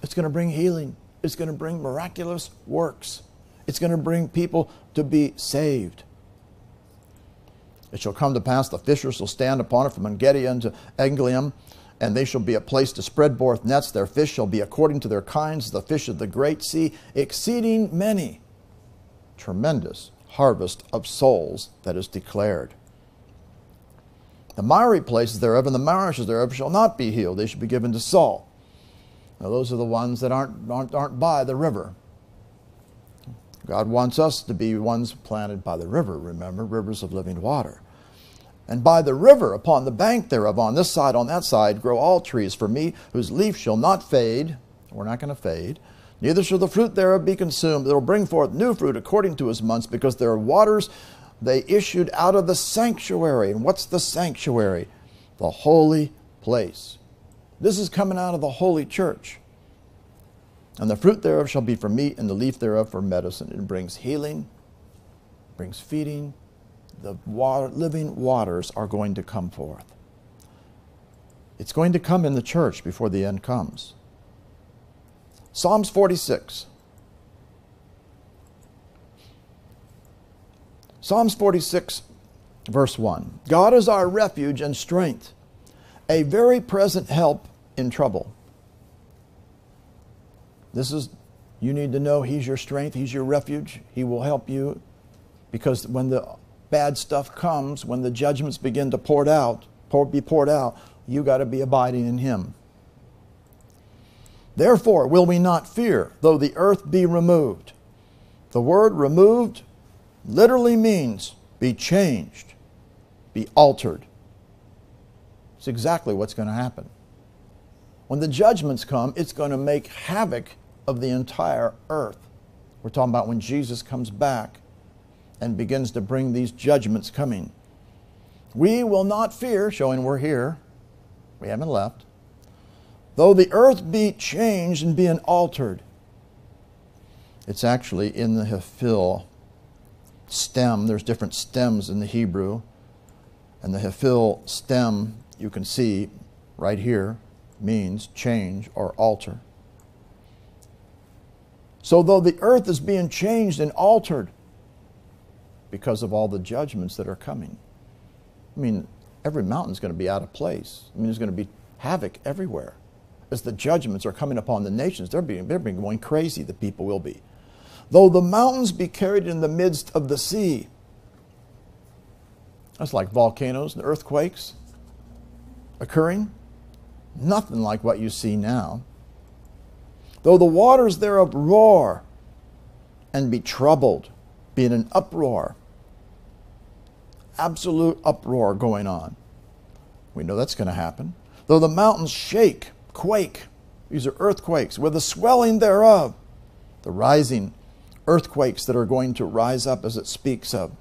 It's going to bring healing. It's going to bring miraculous works. It's going to bring people to be saved. It shall come to pass the fishers shall stand upon it from Engedi unto Eneglaim, and they shall be a place to spread forth nets. Their fish shall be according to their kinds, the fish of the great sea, exceeding many. Tremendous harvest of souls that is declared. The miry places thereof and the marishes thereof shall not be healed, they shall be given to Saul. Now, those are the ones that aren't, aren't, aren't by the river. God wants us to be ones planted by the river, remember, rivers of living water. And by the river, upon the bank thereof, on this side, on that side, grow all trees for me, whose leaf shall not fade. We're not going to fade. Neither shall the fruit thereof be consumed. It will bring forth new fruit according to his months, because there are waters they issued out of the sanctuary. And what's the sanctuary? The holy place. This is coming out of the holy church. And the fruit thereof shall be for meat, and the leaf thereof for medicine. It brings healing, brings feeding. The water, living waters are going to come forth. It's going to come in the church before the end comes. Psalms 46. Psalms 46, verse 1 God is our refuge and strength, a very present help in trouble. This is, you need to know He's your strength, He's your refuge. He will help you because when the bad stuff comes, when the judgments begin to pour out, pour, be poured out, you got to be abiding in Him. Therefore, will we not fear, though the earth be removed? The word removed literally means be changed, be altered. It's exactly what's going to happen. When the judgments come, it's going to make havoc of the entire earth. We're talking about when Jesus comes back and begins to bring these judgments coming. We will not fear, showing we're here. We haven't left. Though the earth be changed and being altered. It's actually in the Hiphil stem. There's different stems in the Hebrew. And the Hiphil stem, you can see right here, means change or alter. So, though the earth is being changed and altered because of all the judgments that are coming, I mean, every mountain's going to be out of place. I mean, there's going to be havoc everywhere. As the judgments are coming upon the nations, they're being, they're being going crazy, the people will be. Though the mountains be carried in the midst of the sea, that's like volcanoes and earthquakes occurring. Nothing like what you see now though the waters thereof roar and be troubled, be in an uproar, absolute uproar going on. We know that's going to happen. Though the mountains shake, quake, these are earthquakes, with the swelling thereof, the rising earthquakes that are going to rise up as it speaks of.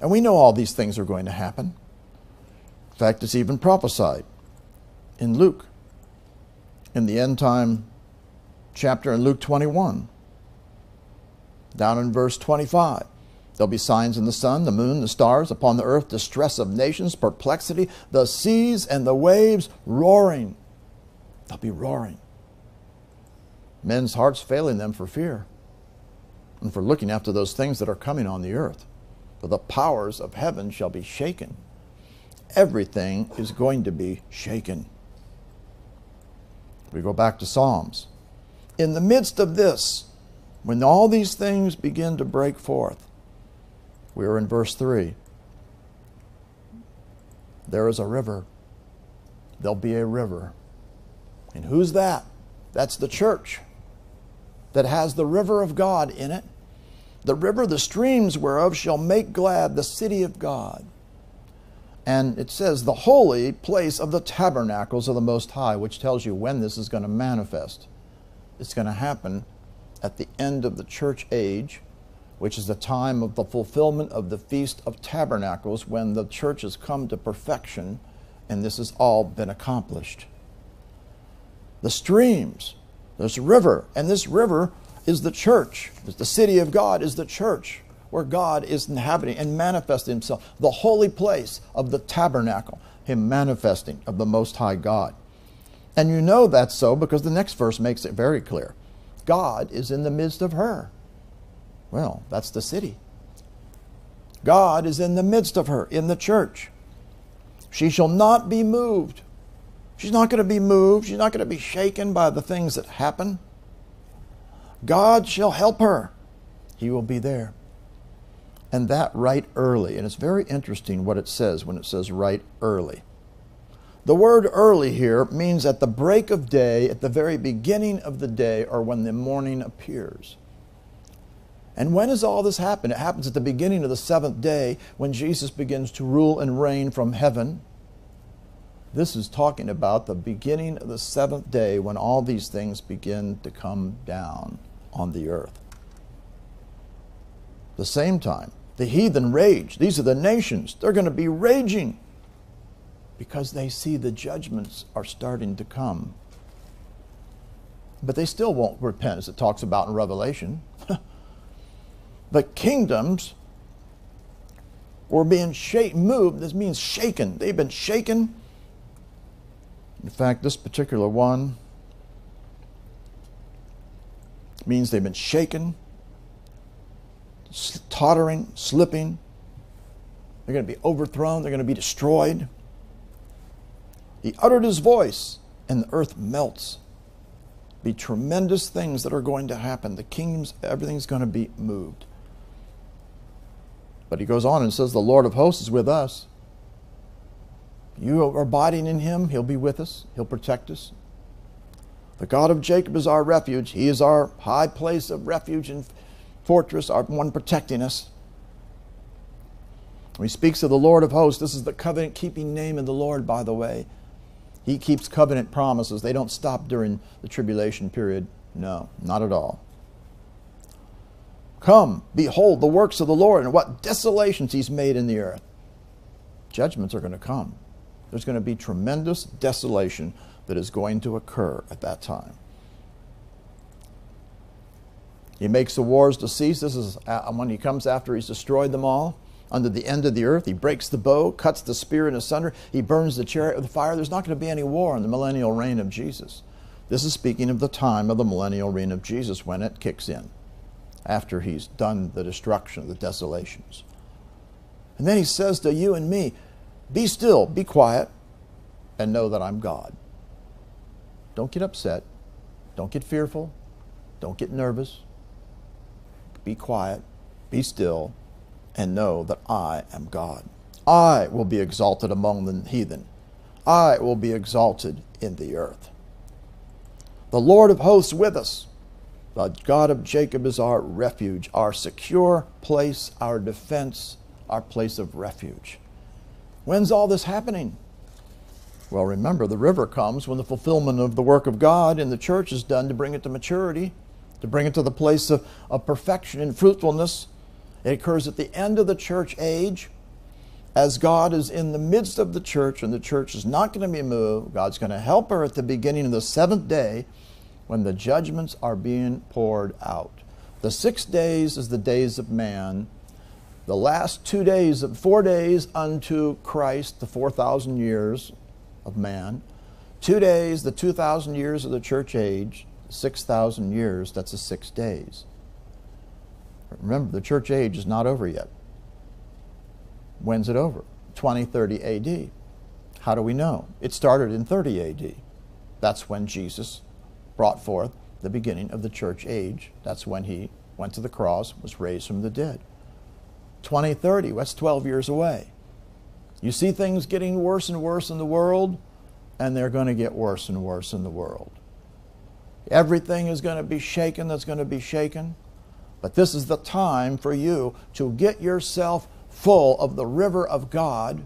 And we know all these things are going to happen. In fact, it's even prophesied in Luke. In the end time chapter in Luke 21. Down in verse 25. There'll be signs in the sun, the moon, the stars, upon the earth, distress of nations, perplexity, the seas and the waves roaring. They'll be roaring. Men's hearts failing them for fear and for looking after those things that are coming on the earth. For the powers of heaven shall be shaken. Everything is going to be shaken. We go back to Psalms in the midst of this, when all these things begin to break forth, We are in verse 3. There is a river. There'll be a river. And who's that? That's the church that has the river of God in it. The river, the streams whereof shall make glad the city of God. And it says, the holy place of the tabernacles of the Most High, which tells you when this is going to manifest. It's going to happen at the end of the church age, which is the time of the fulfillment of the Feast of Tabernacles, when the church has come to perfection and this has all been accomplished. The streams, there's a river, and this river is the church. The city of God is the church where God is inhabiting and manifesting himself. The holy place of the tabernacle, him manifesting of the Most High God. And you know that's so because the next verse makes it very clear. God is in the midst of her. Well, that's the city. God is in the midst of her, in the church. She shall not be moved. She's not going to be moved. She's not going to be shaken by the things that happen. God shall help her. He will be there. And that right early. And it's very interesting what it says when it says right early. The word early here means at the break of day, at the very beginning of the day, or when the morning appears. And when does all this happen? It happens at the beginning of the seventh day when Jesus begins to rule and reign from heaven. This is talking about the beginning of the seventh day when all these things begin to come down on the earth. The same time, the heathen rage. These are the nations. They're going to be raging because they see the judgments are starting to come. But they still won't repent, as it talks about in Revelation. [laughs] the kingdoms were being shaken, moved. This means shaken. They've been shaken. In fact, this particular one means they've been shaken, tottering, slipping. They're going to be overthrown, they're going to be destroyed. He uttered his voice, and the earth melts. Be tremendous things that are going to happen. The kingdoms, everything's going to be moved. But he goes on and says, The Lord of hosts is with us. You are abiding in him, he'll be with us, he'll protect us. The God of Jacob is our refuge. He is our high place of refuge and fortress, our one protecting us. When he speaks of the Lord of hosts, this is the covenant keeping name of the Lord, by the way. He keeps covenant promises. They don't stop during the tribulation period. No, not at all. Come, behold the works of the Lord and what desolations he's made in the earth. Judgments are going to come. There's going to be tremendous desolation that is going to occur at that time. He makes the wars to cease. This is uh, when he comes after he's destroyed them all. Under the end of the earth, he breaks the bow, cuts the spear in asunder, he burns the chariot with the fire. There's not going to be any war in the millennial reign of Jesus. This is speaking of the time of the millennial reign of Jesus when it kicks in, after he's done the destruction, of the desolations. And then he says to you and me, Be still, be quiet, and know that I'm God. Don't get upset. Don't get fearful. Don't get nervous. Be quiet. Be still. And know that I am God. I will be exalted among the heathen. I will be exalted in the earth. The Lord of hosts with us. The God of Jacob is our refuge, our secure place, our defense, our place of refuge. When's all this happening? Well, remember, the river comes when the fulfillment of the work of God in the church is done to bring it to maturity, to bring it to the place of, of perfection and fruitfulness. It occurs at the end of the church age. As God is in the midst of the church and the church is not going to be moved, God's going to help her at the beginning of the seventh day when the judgments are being poured out. The six days is the days of man. The last two days, four days unto Christ, the 4,000 years, of man. Two days, the 2,000 years of the church age, 6,000 years, that's the six days. Remember, the church age is not over yet. When's it over? 2030 AD. How do we know? It started in 30 AD. That's when Jesus brought forth the beginning of the church age. That's when he went to the cross, was raised from the dead. 2030, that's 12 years away. You see things getting worse and worse in the world, and they're going to get worse and worse in the world. Everything is going to be shaken that's going to be shaken. But this is the time for you to get yourself full of the river of God.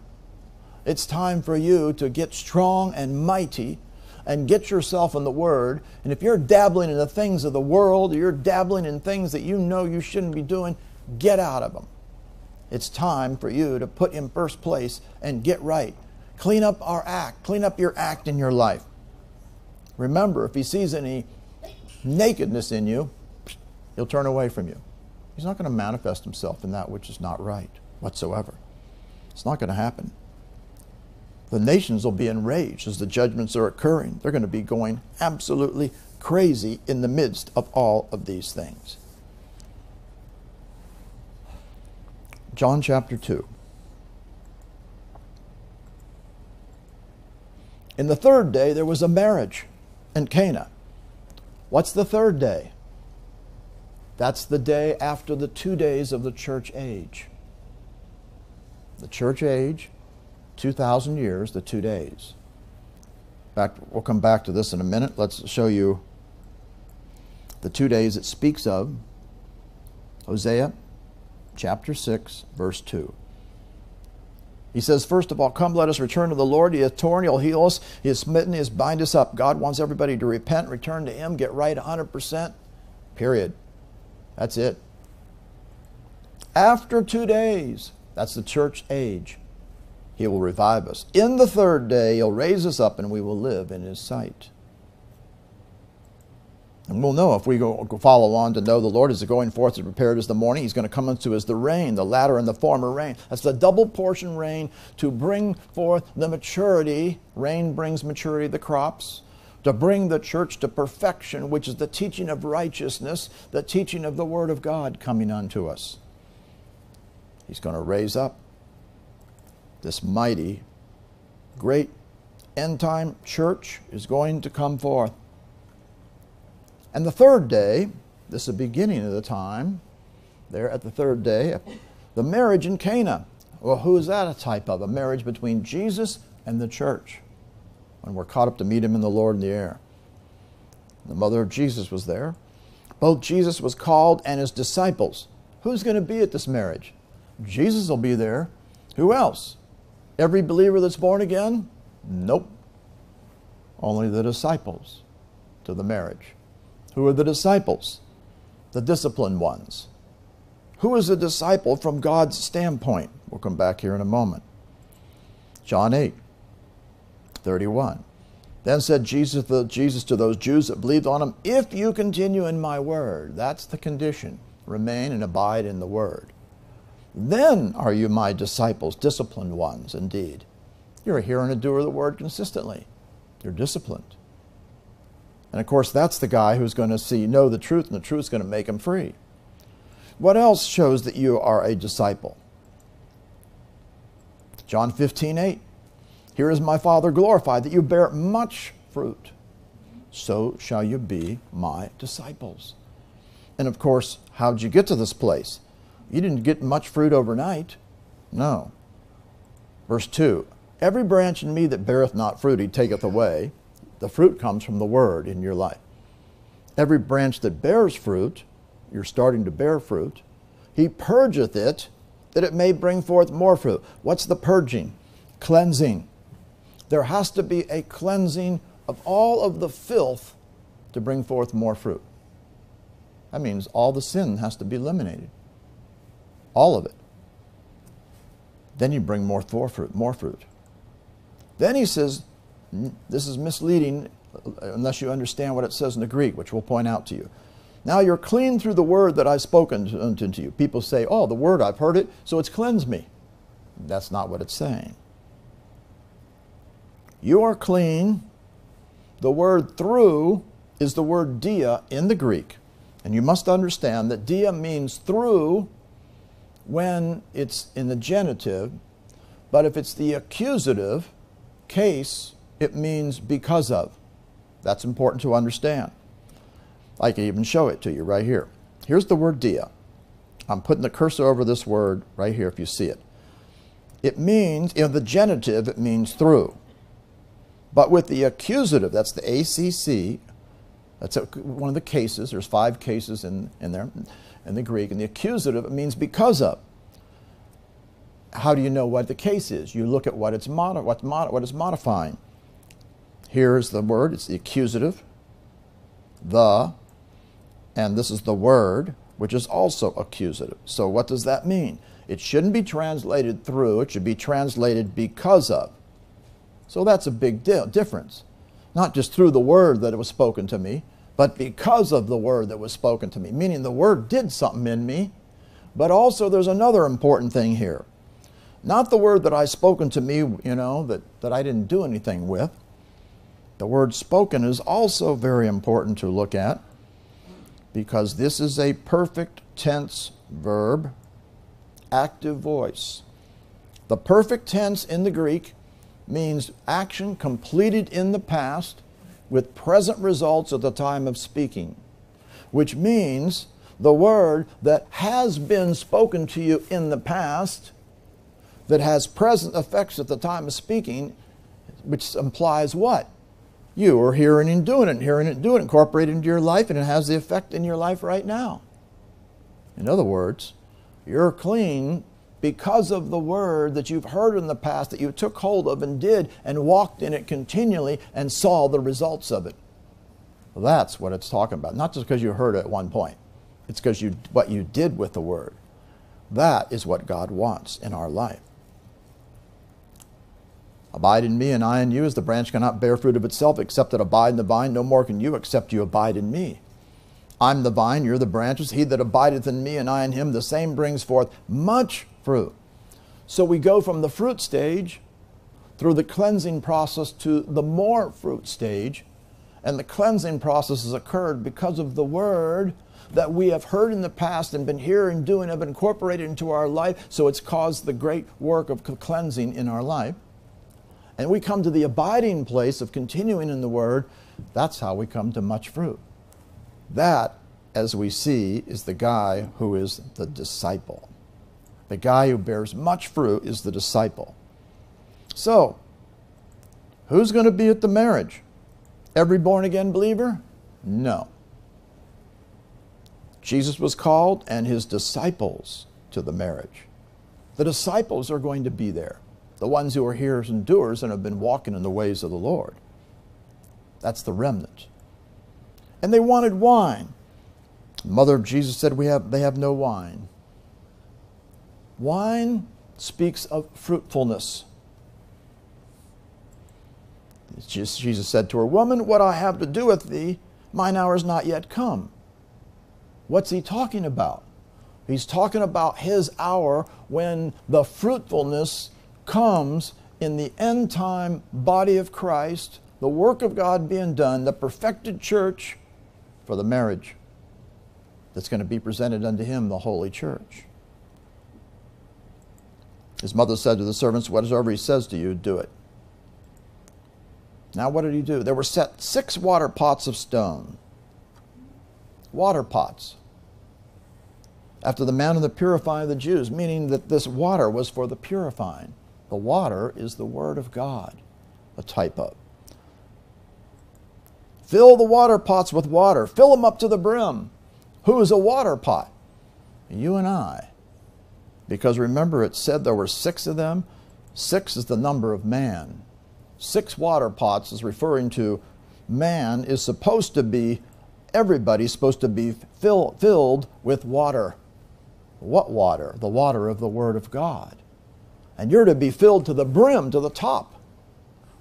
It's time for you to get strong and mighty and get yourself in the Word. And if you're dabbling in the things of the world, or you're dabbling in things that you know you shouldn't be doing, get out of them. It's time for you to put in first place and get right. Clean up our act, clean up your act in your life. Remember, if he sees any nakedness in you, he'll turn away from you. He's not going to manifest himself in that which is not right whatsoever. It's not going to happen. The nations will be enraged as the judgments are occurring. They're going to be going absolutely crazy in the midst of all of these things. John chapter 2. In the third day, there was a marriage in Cana. What's the third day? That's the day after the two days of the church age. The church age, 2,000 years, the two days. Back, we'll come back to this in a minute. Let's show you the two days it speaks of. Hosea chapter 6, verse 2. He says, first of all, come, let us return to the Lord. He has torn, he'll heal us. He has smitten, he has bind us up. God wants everybody to repent, return to him, get right 100%. Period. That's it. After two days, that's the church age, he will revive us. In the third day, he'll raise us up and we will live in his sight. And we'll know if we go follow on to know the Lord is going forth to prepare as the morning. He's going to come unto us the rain, the latter and the former rain. That's the double portion rain to bring forth the maturity. Rain brings maturity the crops. To bring the church to perfection, which is the teaching of righteousness, the teaching of the Word of God coming unto us. He's going to raise up this mighty, great end time church is going to come forth. And the third day, this is the beginning of the time, there at the third day, the marriage in Cana. Well, who is that a type of? A marriage between Jesus and the church. When we're caught up to meet him in the Lord in the air. The mother of Jesus was there. Both Jesus was called and his disciples. Who's going to be at this marriage? Jesus will be there. Who else? Every believer that's born again? Nope. Only the disciples to the marriage. Who are the disciples? The disciplined ones. Who is a disciple from God's standpoint? We'll come back here in a moment. John 8, 31. Then said Jesus, Jesus to those Jews that believed on him, If you continue in my word, that's the condition, remain and abide in the word. Then are you my disciples, disciplined ones indeed. You're a hearer and a doer of the word consistently. You're disciplined. And of course, that's the guy who's going to see, know the truth, and the truth is going to make him free. What else shows that you are a disciple? John 15, 8. Here is my Father glorified, that you bear much fruit. So shall you be my disciples. And of course, how'd you get to this place? You didn't get much fruit overnight. No. Verse 2 Every branch in me that beareth not fruit, he taketh away. The fruit comes from the Word in your life. Every branch that bears fruit, you're starting to bear fruit, He purgeth it that it may bring forth more fruit. What's the purging? Cleansing. There has to be a cleansing of all of the filth to bring forth more fruit. That means all the sin has to be eliminated. All of it. Then you bring more fruit, more fruit. Then he says, this is misleading uh, unless you understand what it says in the Greek, which we'll point out to you. Now you're clean through the word that I've spoken unto you. People say, oh, the word, I've heard it, so it's cleansed me. That's not what it's saying. You are clean. The word through is the word dia in the Greek. And you must understand that dia means through when it's in the genitive, but if it's the accusative case, it means because of. That's important to understand. I can even show it to you right here. Here's the word dia. I'm putting the cursor over this word right here if you see it. It means, in the genitive, it means through. But with the accusative, that's the ACC, that's a, one of the cases, there's five cases in, in there in the Greek, and the accusative it means because of. How do you know what the case is? You look at what it's, modi- what's mod- what it's modifying. Here's the word, it's the accusative, the, and this is the word, which is also accusative. So what does that mean? It shouldn't be translated through, it should be translated because of. So that's a big difference. Not just through the word that it was spoken to me, but because of the word that was spoken to me, meaning the word did something in me. But also, there's another important thing here. Not the word that I spoken to me, you know, that, that I didn't do anything with. The word spoken is also very important to look at because this is a perfect tense verb, active voice. The perfect tense in the Greek means action completed in the past with present results at the time of speaking, which means the word that has been spoken to you in the past, that has present effects at the time of speaking, which implies what? You are hearing and doing it, and hearing it and doing it, incorporated into your life, and it has the effect in your life right now. In other words, you're clean because of the word that you've heard in the past that you took hold of and did and walked in it continually and saw the results of it. That's what it's talking about. Not just because you heard it at one point. It's because you what you did with the word. That is what God wants in our life. Abide in me and I in you, as the branch cannot bear fruit of itself except it abide in the vine, no more can you except you abide in me. I'm the vine, you're the branches. He that abideth in me and I in him, the same brings forth much fruit. So we go from the fruit stage through the cleansing process to the more fruit stage. And the cleansing process has occurred because of the word that we have heard in the past and been hearing, doing, have incorporated into our life. So it's caused the great work of cleansing in our life. And we come to the abiding place of continuing in the word. That's how we come to much fruit. That, as we see, is the guy who is the disciple. The guy who bears much fruit is the disciple. So, who's going to be at the marriage? Every born again believer? No. Jesus was called and his disciples to the marriage. The disciples are going to be there, the ones who are hearers and doers and have been walking in the ways of the Lord. That's the remnant. And they wanted wine. mother of Jesus said, we have, they have no wine. Wine speaks of fruitfulness. Jesus said to her, Woman, what I have to do with thee, mine hour is not yet come. What's he talking about? He's talking about his hour when the fruitfulness comes in the end time body of Christ, the work of God being done, the perfected church for the marriage that's going to be presented unto him, the holy church. His mother said to the servants, Whatever he says to you, do it. Now, what did he do? There were set six water pots of stone. Water pots. After the manner of the purifying of the Jews, meaning that this water was for the purifying. The water is the Word of God, a type of. Fill the water pots with water. Fill them up to the brim. Who is a water pot? You and I. Because remember, it said there were six of them. Six is the number of man. Six water pots is referring to man is supposed to be, everybody's supposed to be fill, filled with water. What water? The water of the Word of God. And you're to be filled to the brim, to the top.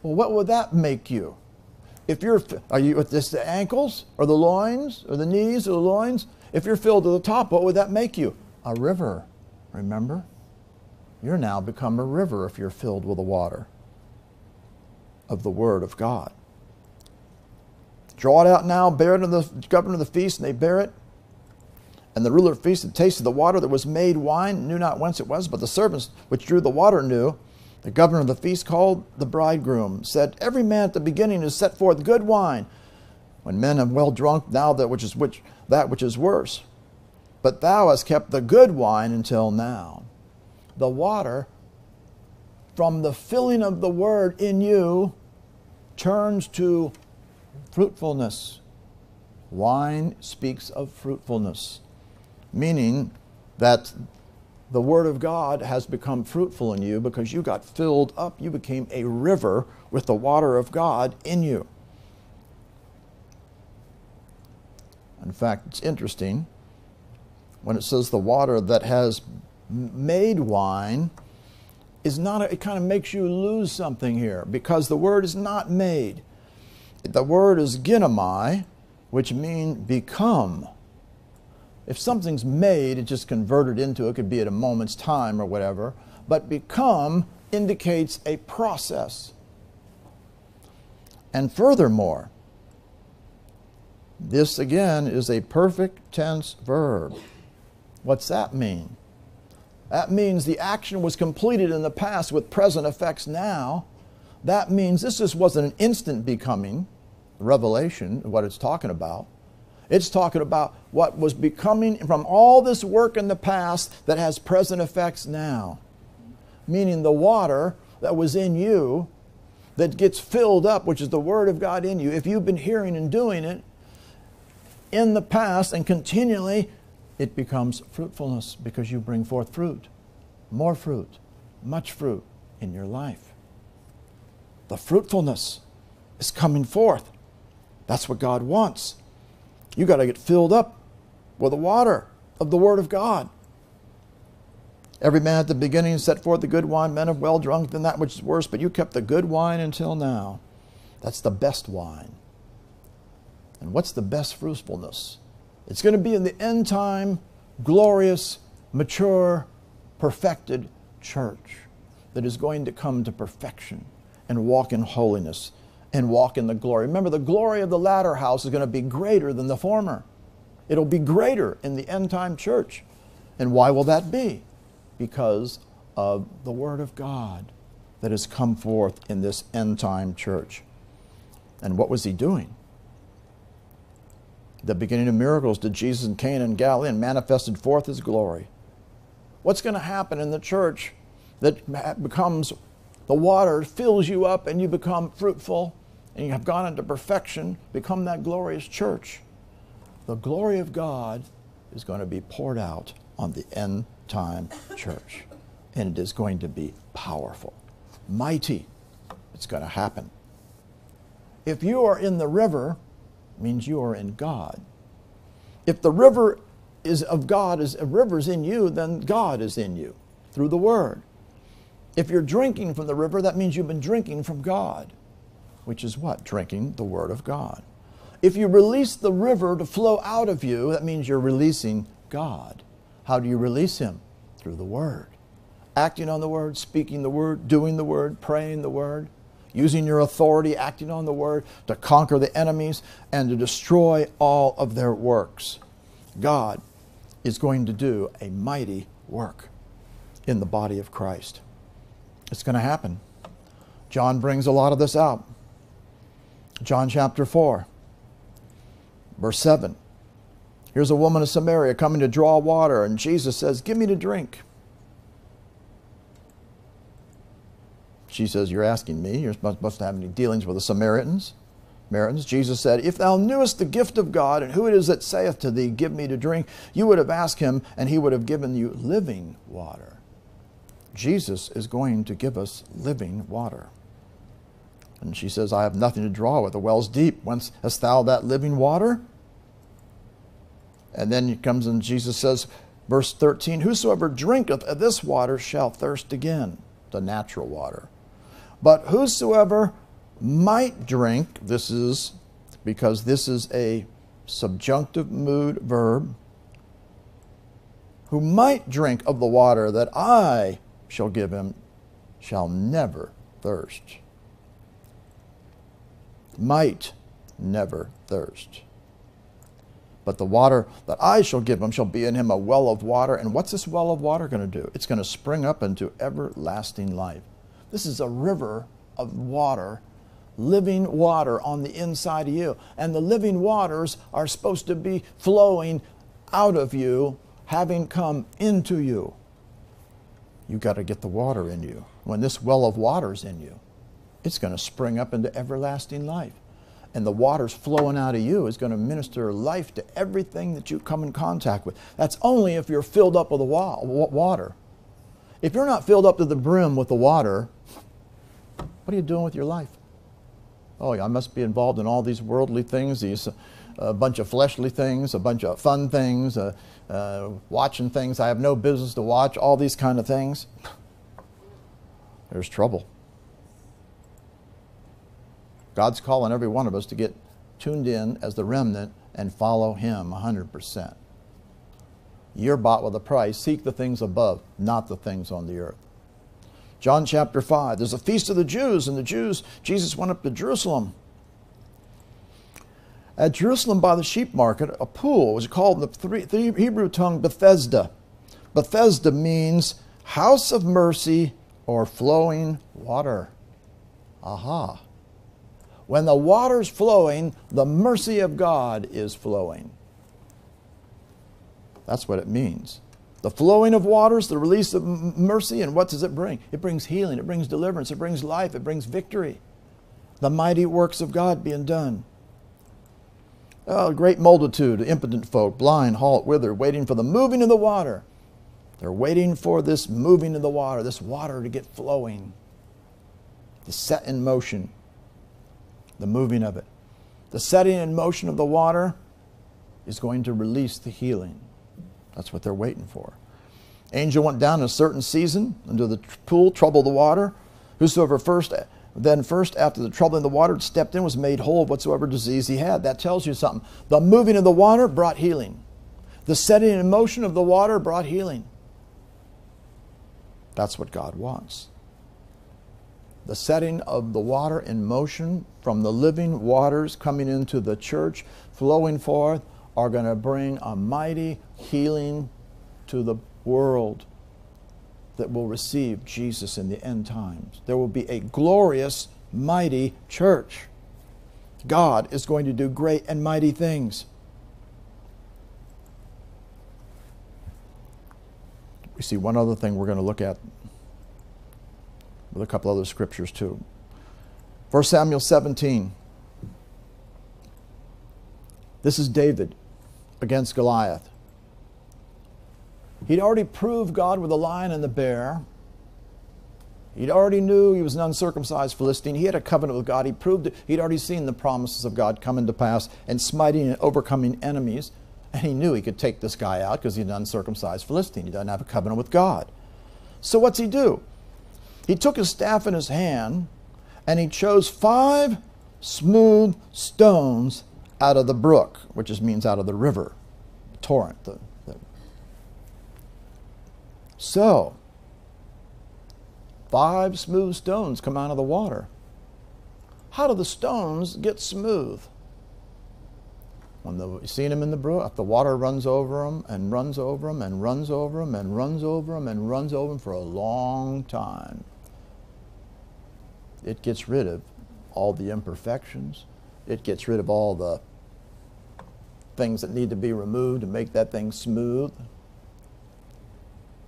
Well, what would that make you? If you're, are you with this the ankles or the loins or the knees or the loins? If you're filled to the top, what would that make you? A river. Remember? You're now become a river if you're filled with the water of the Word of God. Draw it out now, bear it to the governor of the feast, and they bear it. And the ruler of the feast had tasted the water that was made wine, knew not whence it was, but the servants which drew the water knew. The governor of the feast called the bridegroom, said, Every man at the beginning has set forth good wine. When men have well drunk, now that which is which that which is worse. but thou hast kept the good wine until now. The water from the filling of the word in you turns to fruitfulness. Wine speaks of fruitfulness, meaning that the Word of God has become fruitful in you because you got filled up. You became a river with the water of God in you. In fact, it's interesting when it says the water that has made wine is not, a, it kind of makes you lose something here because the word is not made. The word is ginomai, which means become. If something's made, it's just converted into it, could be at a moment's time or whatever, but become indicates a process. And furthermore, this again is a perfect tense verb. What's that mean? That means the action was completed in the past with present effects now. That means this just wasn't an instant becoming, revelation, what it's talking about. It's talking about what was becoming from all this work in the past that has present effects now. Meaning the water that was in you that gets filled up, which is the Word of God in you, if you've been hearing and doing it in the past and continually, it becomes fruitfulness because you bring forth fruit, more fruit, much fruit in your life. The fruitfulness is coming forth. That's what God wants. You got to get filled up with the water of the Word of God. Every man at the beginning set forth the good wine, men have well drunk than that which is worse, but you kept the good wine until now. That's the best wine. And what's the best fruitfulness? It's going to be in the end time, glorious, mature, perfected church that is going to come to perfection and walk in holiness and walk in the glory. Remember, the glory of the latter house is going to be greater than the former. It'll be greater in the end time church. And why will that be? Because of the Word of God that has come forth in this end time church. And what was he doing? The beginning of miracles did Jesus in Cana and Galilee and manifested forth his glory. What's going to happen in the church that becomes the water fills you up and you become fruitful and you have gone into perfection, become that glorious church, the glory of God is going to be poured out on the end time church. And it is going to be powerful, mighty. It's going to happen. If you are in the river, means you are in God. If the river is of God, is a river's in you, then God is in you through the word. If you're drinking from the river, that means you've been drinking from God which is what? Drinking the Word of God. If you release the river to flow out of you, that means you're releasing God. How do you release Him? Through the Word. Acting on the Word, speaking the Word, doing the Word, praying the Word, using your authority, acting on the Word to conquer the enemies and to destroy all of their works. God is going to do a mighty work in the body of Christ. It's going to happen. John brings a lot of this out. John chapter 4, verse 7. Here's a woman of Samaria coming to draw water, and Jesus says, Give me to drink. She says, You're asking me. You're supposed to have any dealings with the Samaritans. Samaritans. Jesus said, If thou knewest the gift of God and who it is that saith to thee, Give me to drink, you would have asked him, and he would have given you living water. Jesus is going to give us living water. And she says, I have nothing to draw with. The well's deep. Whence hast thou that living water? And then he comes and Jesus says, verse 13, Whosoever drinketh of this water shall thirst again, the natural water. But whosoever might drink, this is because this is a subjunctive mood verb, who might drink of the water that I shall give him, shall never thirst might never thirst. But the water that I shall give him shall be in him a well of water. And what's this well of water going to do? It's going to spring up into everlasting life. This is a river of water, living water on the inside of you. And the living waters are supposed to be flowing out of you having come into you. You've got to get the water in you. When this well of water's in you, it's going to spring up into everlasting life. And the water's flowing out of you is going to minister life to everything that you come in contact with. That's only if you're filled up with the water. If you're not filled up to the brim with the water, what are you doing with your life? Oh, I must be involved in all these worldly things, these a bunch of fleshly things, a bunch of fun things, uh, uh, watching things I have no business to watch, all these kind of things. There's trouble. God's calling every one of us to get tuned in as the remnant and follow Him 100%. You're bought with a price. Seek the things above, not the things on the earth. John chapter 5. There's a feast of the Jews, and the Jews, Jesus went up to Jerusalem. At Jerusalem by the sheep market, a pool was called in the three, the Hebrew tongue Bethesda. Bethesda means house of mercy or flowing water. Aha. When the water's flowing, the mercy of God is flowing. That's what it means. The flowing of waters, the release of mercy, and what does it bring? It brings healing, it brings deliverance, it brings life, it brings victory. The mighty works of God being done. Oh, a great multitude, impotent folk, blind, halt, withered, waiting for the moving of the water. They're waiting for this moving of the water, this water to get flowing, to set in motion, the moving of it. The setting in motion of the water is going to release the healing. That's what they're waiting for. Angel went down in a certain season into the pool, troubled the water. Whosoever first, then first after the troubling the water stepped in was made whole of whatsoever disease he had. That tells you something. The moving of the water brought healing. The setting in motion of the water brought healing. That's what God wants. The setting of the water in motion from the living waters coming into the church, flowing forth, are going to bring a mighty healing to the world that will receive Jesus in the end times. There will be a glorious, mighty church. God is going to do great and mighty things. We see one other thing we're going to look at with a couple other scriptures too. 1 Samuel 17. This is David against Goliath. He'd already proved God with the lion and the bear. He'd already knew he was an uncircumcised Philistine. He had a covenant with God. He proved it. He'd already seen the promises of God come into pass and smiting and overcoming enemies. And he knew he could take this guy out because he's an uncircumcised Philistine. He doesn't have a covenant with God. So what's he do? He took his staff in his hand and he chose five smooth stones out of the brook, which just means out of the river, torrent. The, the. So, five smooth stones come out of the water. How do the stones get smooth? When the, you seen them in the brook, the water runs over them and runs over them and runs over them and runs over them and runs over them for a long time. It gets rid of all the imperfections. It gets rid of all the things that need to be removed to make that thing smooth.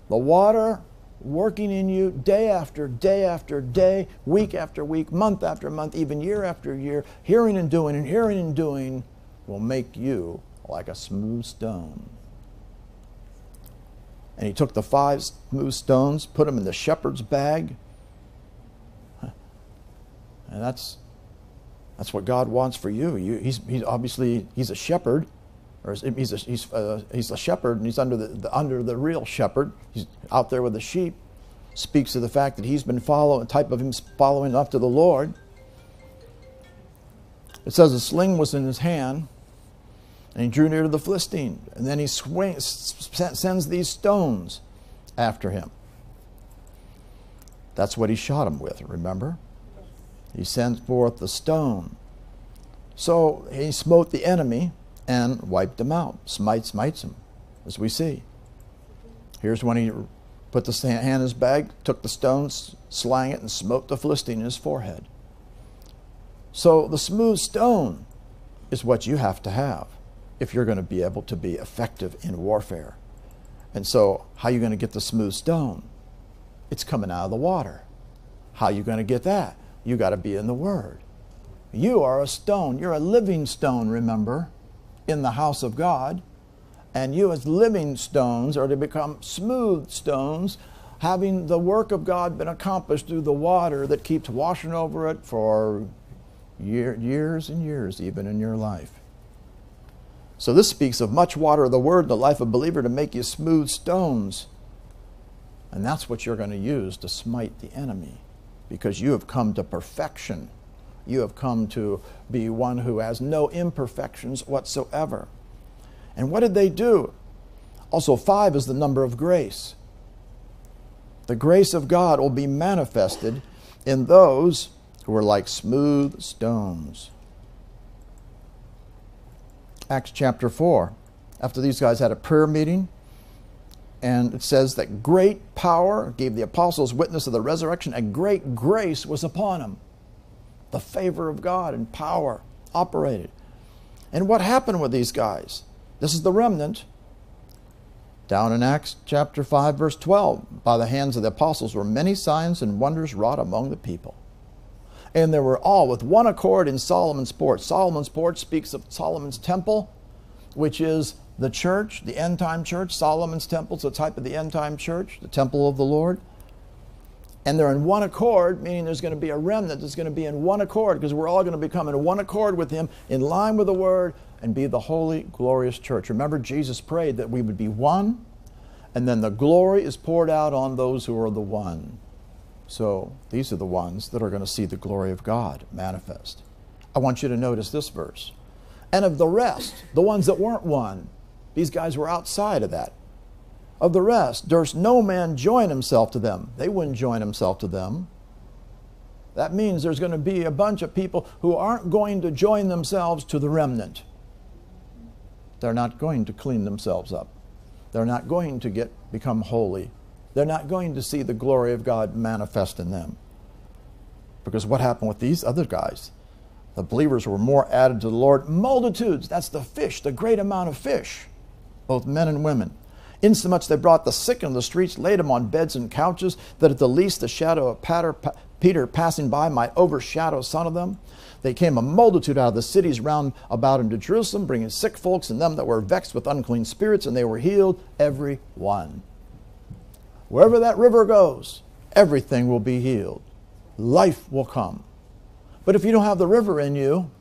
The water working in you day after day after day, week after week, month after month, even year after year, hearing and doing and hearing and doing will make you like a smooth stone. And he took the five smooth stones, put them in the shepherd's bag. And that's that's what God wants for you. you he's, he's obviously he's a shepherd, or he's a, he's, uh, he's a shepherd, and he's under the, the, under the real shepherd. He's out there with the sheep. Speaks to the fact that he's been following, type of him following after the Lord. It says a sling was in his hand, and he drew near to the Philistine, and then he sends these stones after him. That's what he shot him with. Remember? He sends forth the stone. So he smote the enemy and wiped them out. Smite smites them, as we see. Here's when he put the hand in his bag, took the stone, slang it, and smote the Philistine in his forehead. So the smooth stone is what you have to have if you're going to be able to be effective in warfare. And so, how are you going to get the smooth stone? It's coming out of the water. How are you going to get that? You got to be in the Word. You are a stone. You're a living stone, remember, in the house of God. And you, as living stones, are to become smooth stones, having the work of God been accomplished through the water that keeps washing over it for year, years and years, even in your life. So, this speaks of much water of the Word in the life of a believer to make you smooth stones. And that's what you're going to use to smite the enemy because you have come to perfection. You have come to be one who has no imperfections whatsoever. And what did they do? Also, five is the number of grace. The grace of God will be manifested in those who are like smooth stones. Acts chapter 4. After these guys had a prayer meeting, and it says that great power gave the apostles witness of the resurrection, and great grace was upon them the favor of God and power operated. And what happened with these guys? This is the remnant. Down in Acts chapter 5, verse 12, by the hands of the apostles were many signs and wonders wrought among the people. And they were all with one accord in Solomon's porch. Solomon's porch speaks of Solomon's temple, which is the church, the end time church. Solomon's temple is a type of the end time church, the temple of the Lord and they're in one accord, meaning there's going to be a remnant that's going to be in one accord because we're all going to become in one accord with Him, in line with the Word, and be the holy, glorious church. Remember, Jesus prayed that we would be one, and then the glory is poured out on those who are the one. So these are the ones that are going to see the glory of God manifest. I want you to notice this verse. And of the rest, the ones that weren't one, these guys were outside of that of the rest durst no man join himself to them. They wouldn't join himself to them. That means there's going to be a bunch of people who aren't going to join themselves to the remnant. They're not going to clean themselves up. They're not going to get become holy. They're not going to see the glory of God manifest in them. Because what happened with these other guys? The believers were more added to the Lord. Multitudes, that's the fish, the great amount of fish, both men and women. Insomuch they brought the sick into the streets, laid them on beds and couches, that at the least the shadow of Peter passing by might overshadow some of them. They came a multitude out of the cities round about into Jerusalem, bringing sick folks and them that were vexed with unclean spirits, and they were healed, every one. Wherever that river goes, everything will be healed. Life will come. But if you don't have the river in you,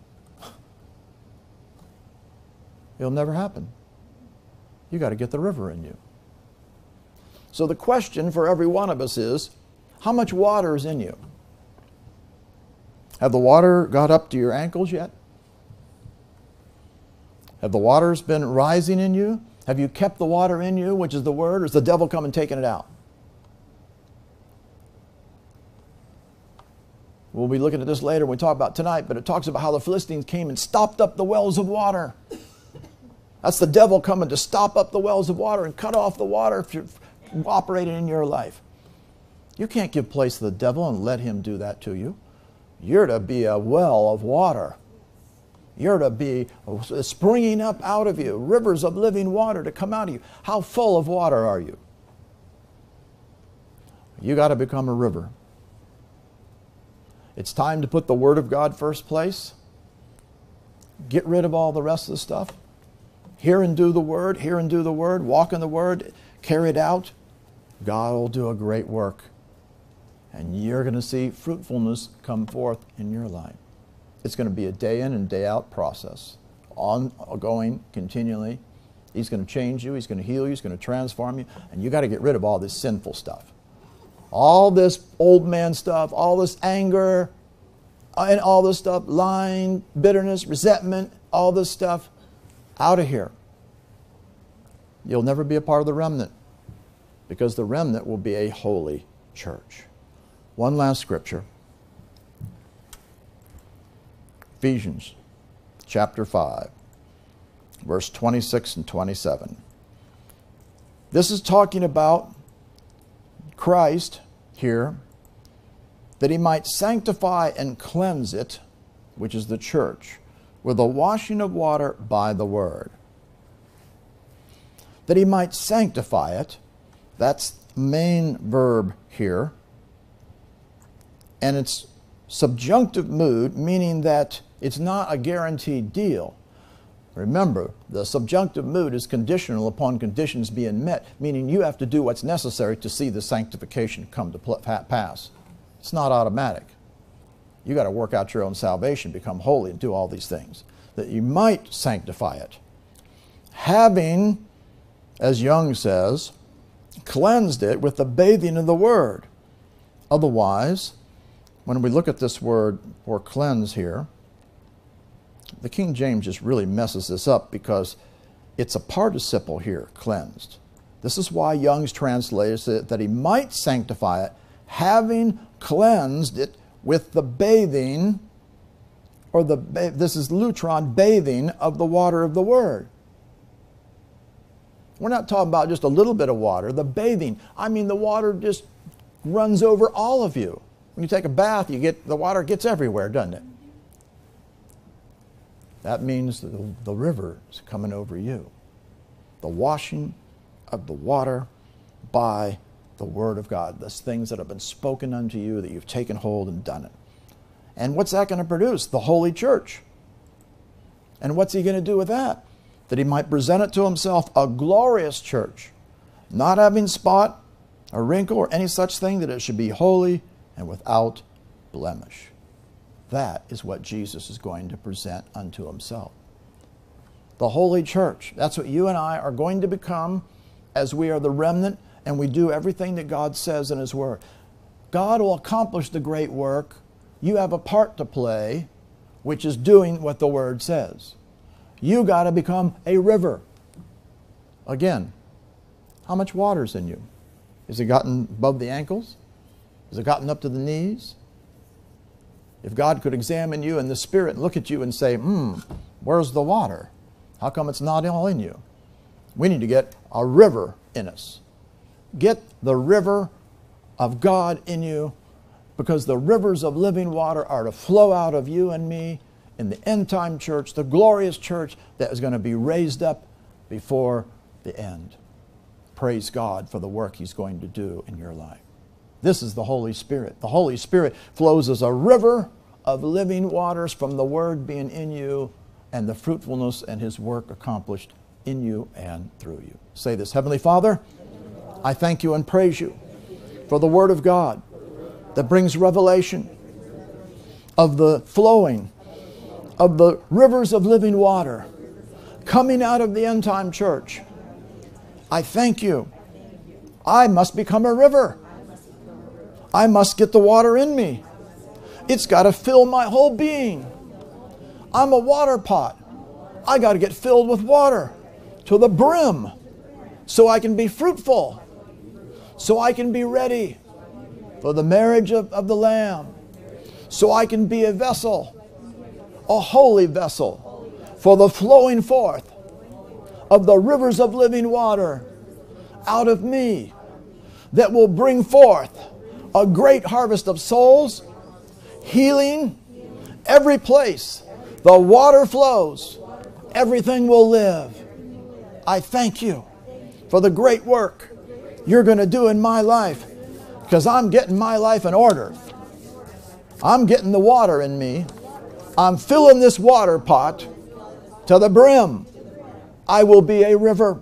[laughs] it'll never happen you got to get the river in you. So the question for every one of us is how much water is in you? Have the water got up to your ankles yet? Have the waters been rising in you? Have you kept the water in you, which is the word, or is the devil come and taking it out? We'll be looking at this later when we talk about tonight, but it talks about how the Philistines came and stopped up the wells of water. That's the devil coming to stop up the wells of water and cut off the water if you're operating in your life. You can't give place to the devil and let him do that to you. You're to be a well of water. You're to be springing up out of you, rivers of living water to come out of you. How full of water are you? You got to become a river. It's time to put the Word of God first place. Get rid of all the rest of the stuff hear and do the word, hear and do the word, walk in the word, carry it out, God will do a great work. And you're going to see fruitfulness come forth in your life. It's going to be a day in and day out process, ongoing, continually. He's going to change you, He's going to heal you, He's going to transform you, and you got to get rid of all this sinful stuff. All this old man stuff, all this anger, and all this stuff, lying, bitterness, resentment, all this stuff out of here. You'll never be a part of the remnant because the remnant will be a holy church. One last scripture Ephesians chapter 5, verse 26 and 27. This is talking about Christ here, that he might sanctify and cleanse it, which is the church with the washing of water by the word. that he might sanctify it. That's main verb here. And it's subjunctive mood, meaning that it's not a guaranteed deal. Remember, the subjunctive mood is conditional upon conditions being met, meaning you have to do what's necessary to see the sanctification come to pass. It's not automatic. You got to work out your own salvation, become holy, and do all these things that you might sanctify it. Having, as Young says, cleansed it with the bathing of the word. Otherwise, when we look at this word for cleanse here, the King James just really messes this up because it's a participle here, cleansed. This is why Young's translates it that he might sanctify it, having cleansed it with the bathing, or the this is loutron bathing of the water of the word. We're not talking about just a little bit of water, the bathing. I mean, the water just runs over all of you. When you take a bath, you get the water gets everywhere, doesn't it? That means the, the river is coming over you. The washing of the water by the Word of God, those things that have been spoken unto you, that you've taken hold and done it. And what's that going to produce? The holy church. And what's he going to do with that? That he might present it to himself a glorious church, not having spot or wrinkle or any such thing, that it should be holy and without blemish. That is what Jesus is going to present unto himself. The holy church. That's what you and I are going to become as we are the remnant and we do everything that God says in His Word. God will accomplish the great work. You have a part to play, which is doing what the Word says. You got to become a river. Again, how much water's in you? Has it gotten above the ankles? Has it gotten up to the knees? If God could examine you in the spirit and look at you and say, hmm, where's the water? How come it's not all in you? We need to get a river in us. Get the river of God in you because the rivers of living water are to flow out of you and me in the end time church, the glorious church that is going to be raised up before the end. Praise God for the work He's going to do in your life. This is the Holy Spirit. The Holy Spirit flows as a river of living waters from the Word being in you and the fruitfulness and His work accomplished in you and through you. Say this Heavenly Father, I thank you and praise you for the Word of God that brings revelation of the flowing of the rivers of living water coming out of the end time church. I thank you. I must become a river. I must get the water in me. It's got to fill my whole being. I'm a water pot. I got to get filled with water to the brim so I can be fruitful so I can be ready for the marriage of, of the Lamb, so I can be a vessel, a holy vessel, for the flowing forth of the rivers of living water out of me that will bring forth a great harvest of souls, healing, every place the water flows, everything will live. I thank you for the great work you're going to do in my life because I'm getting my life in order. I'm getting the water in me. I'm filling this water pot to the brim. I will be a river.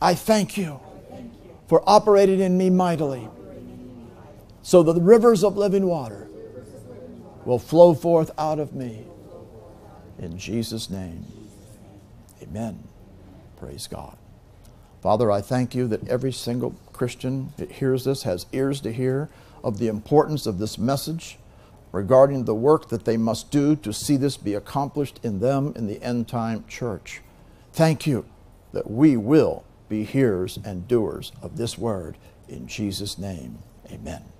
I thank you for operating in me mightily so that the rivers of living water will flow forth out of me. In Jesus' name, amen. Praise God. Father, I thank you that every single Christian that hears this has ears to hear of the importance of this message regarding the work that they must do to see this be accomplished in them in the end time church. Thank you that we will be hearers and doers of this word. In Jesus' name, amen.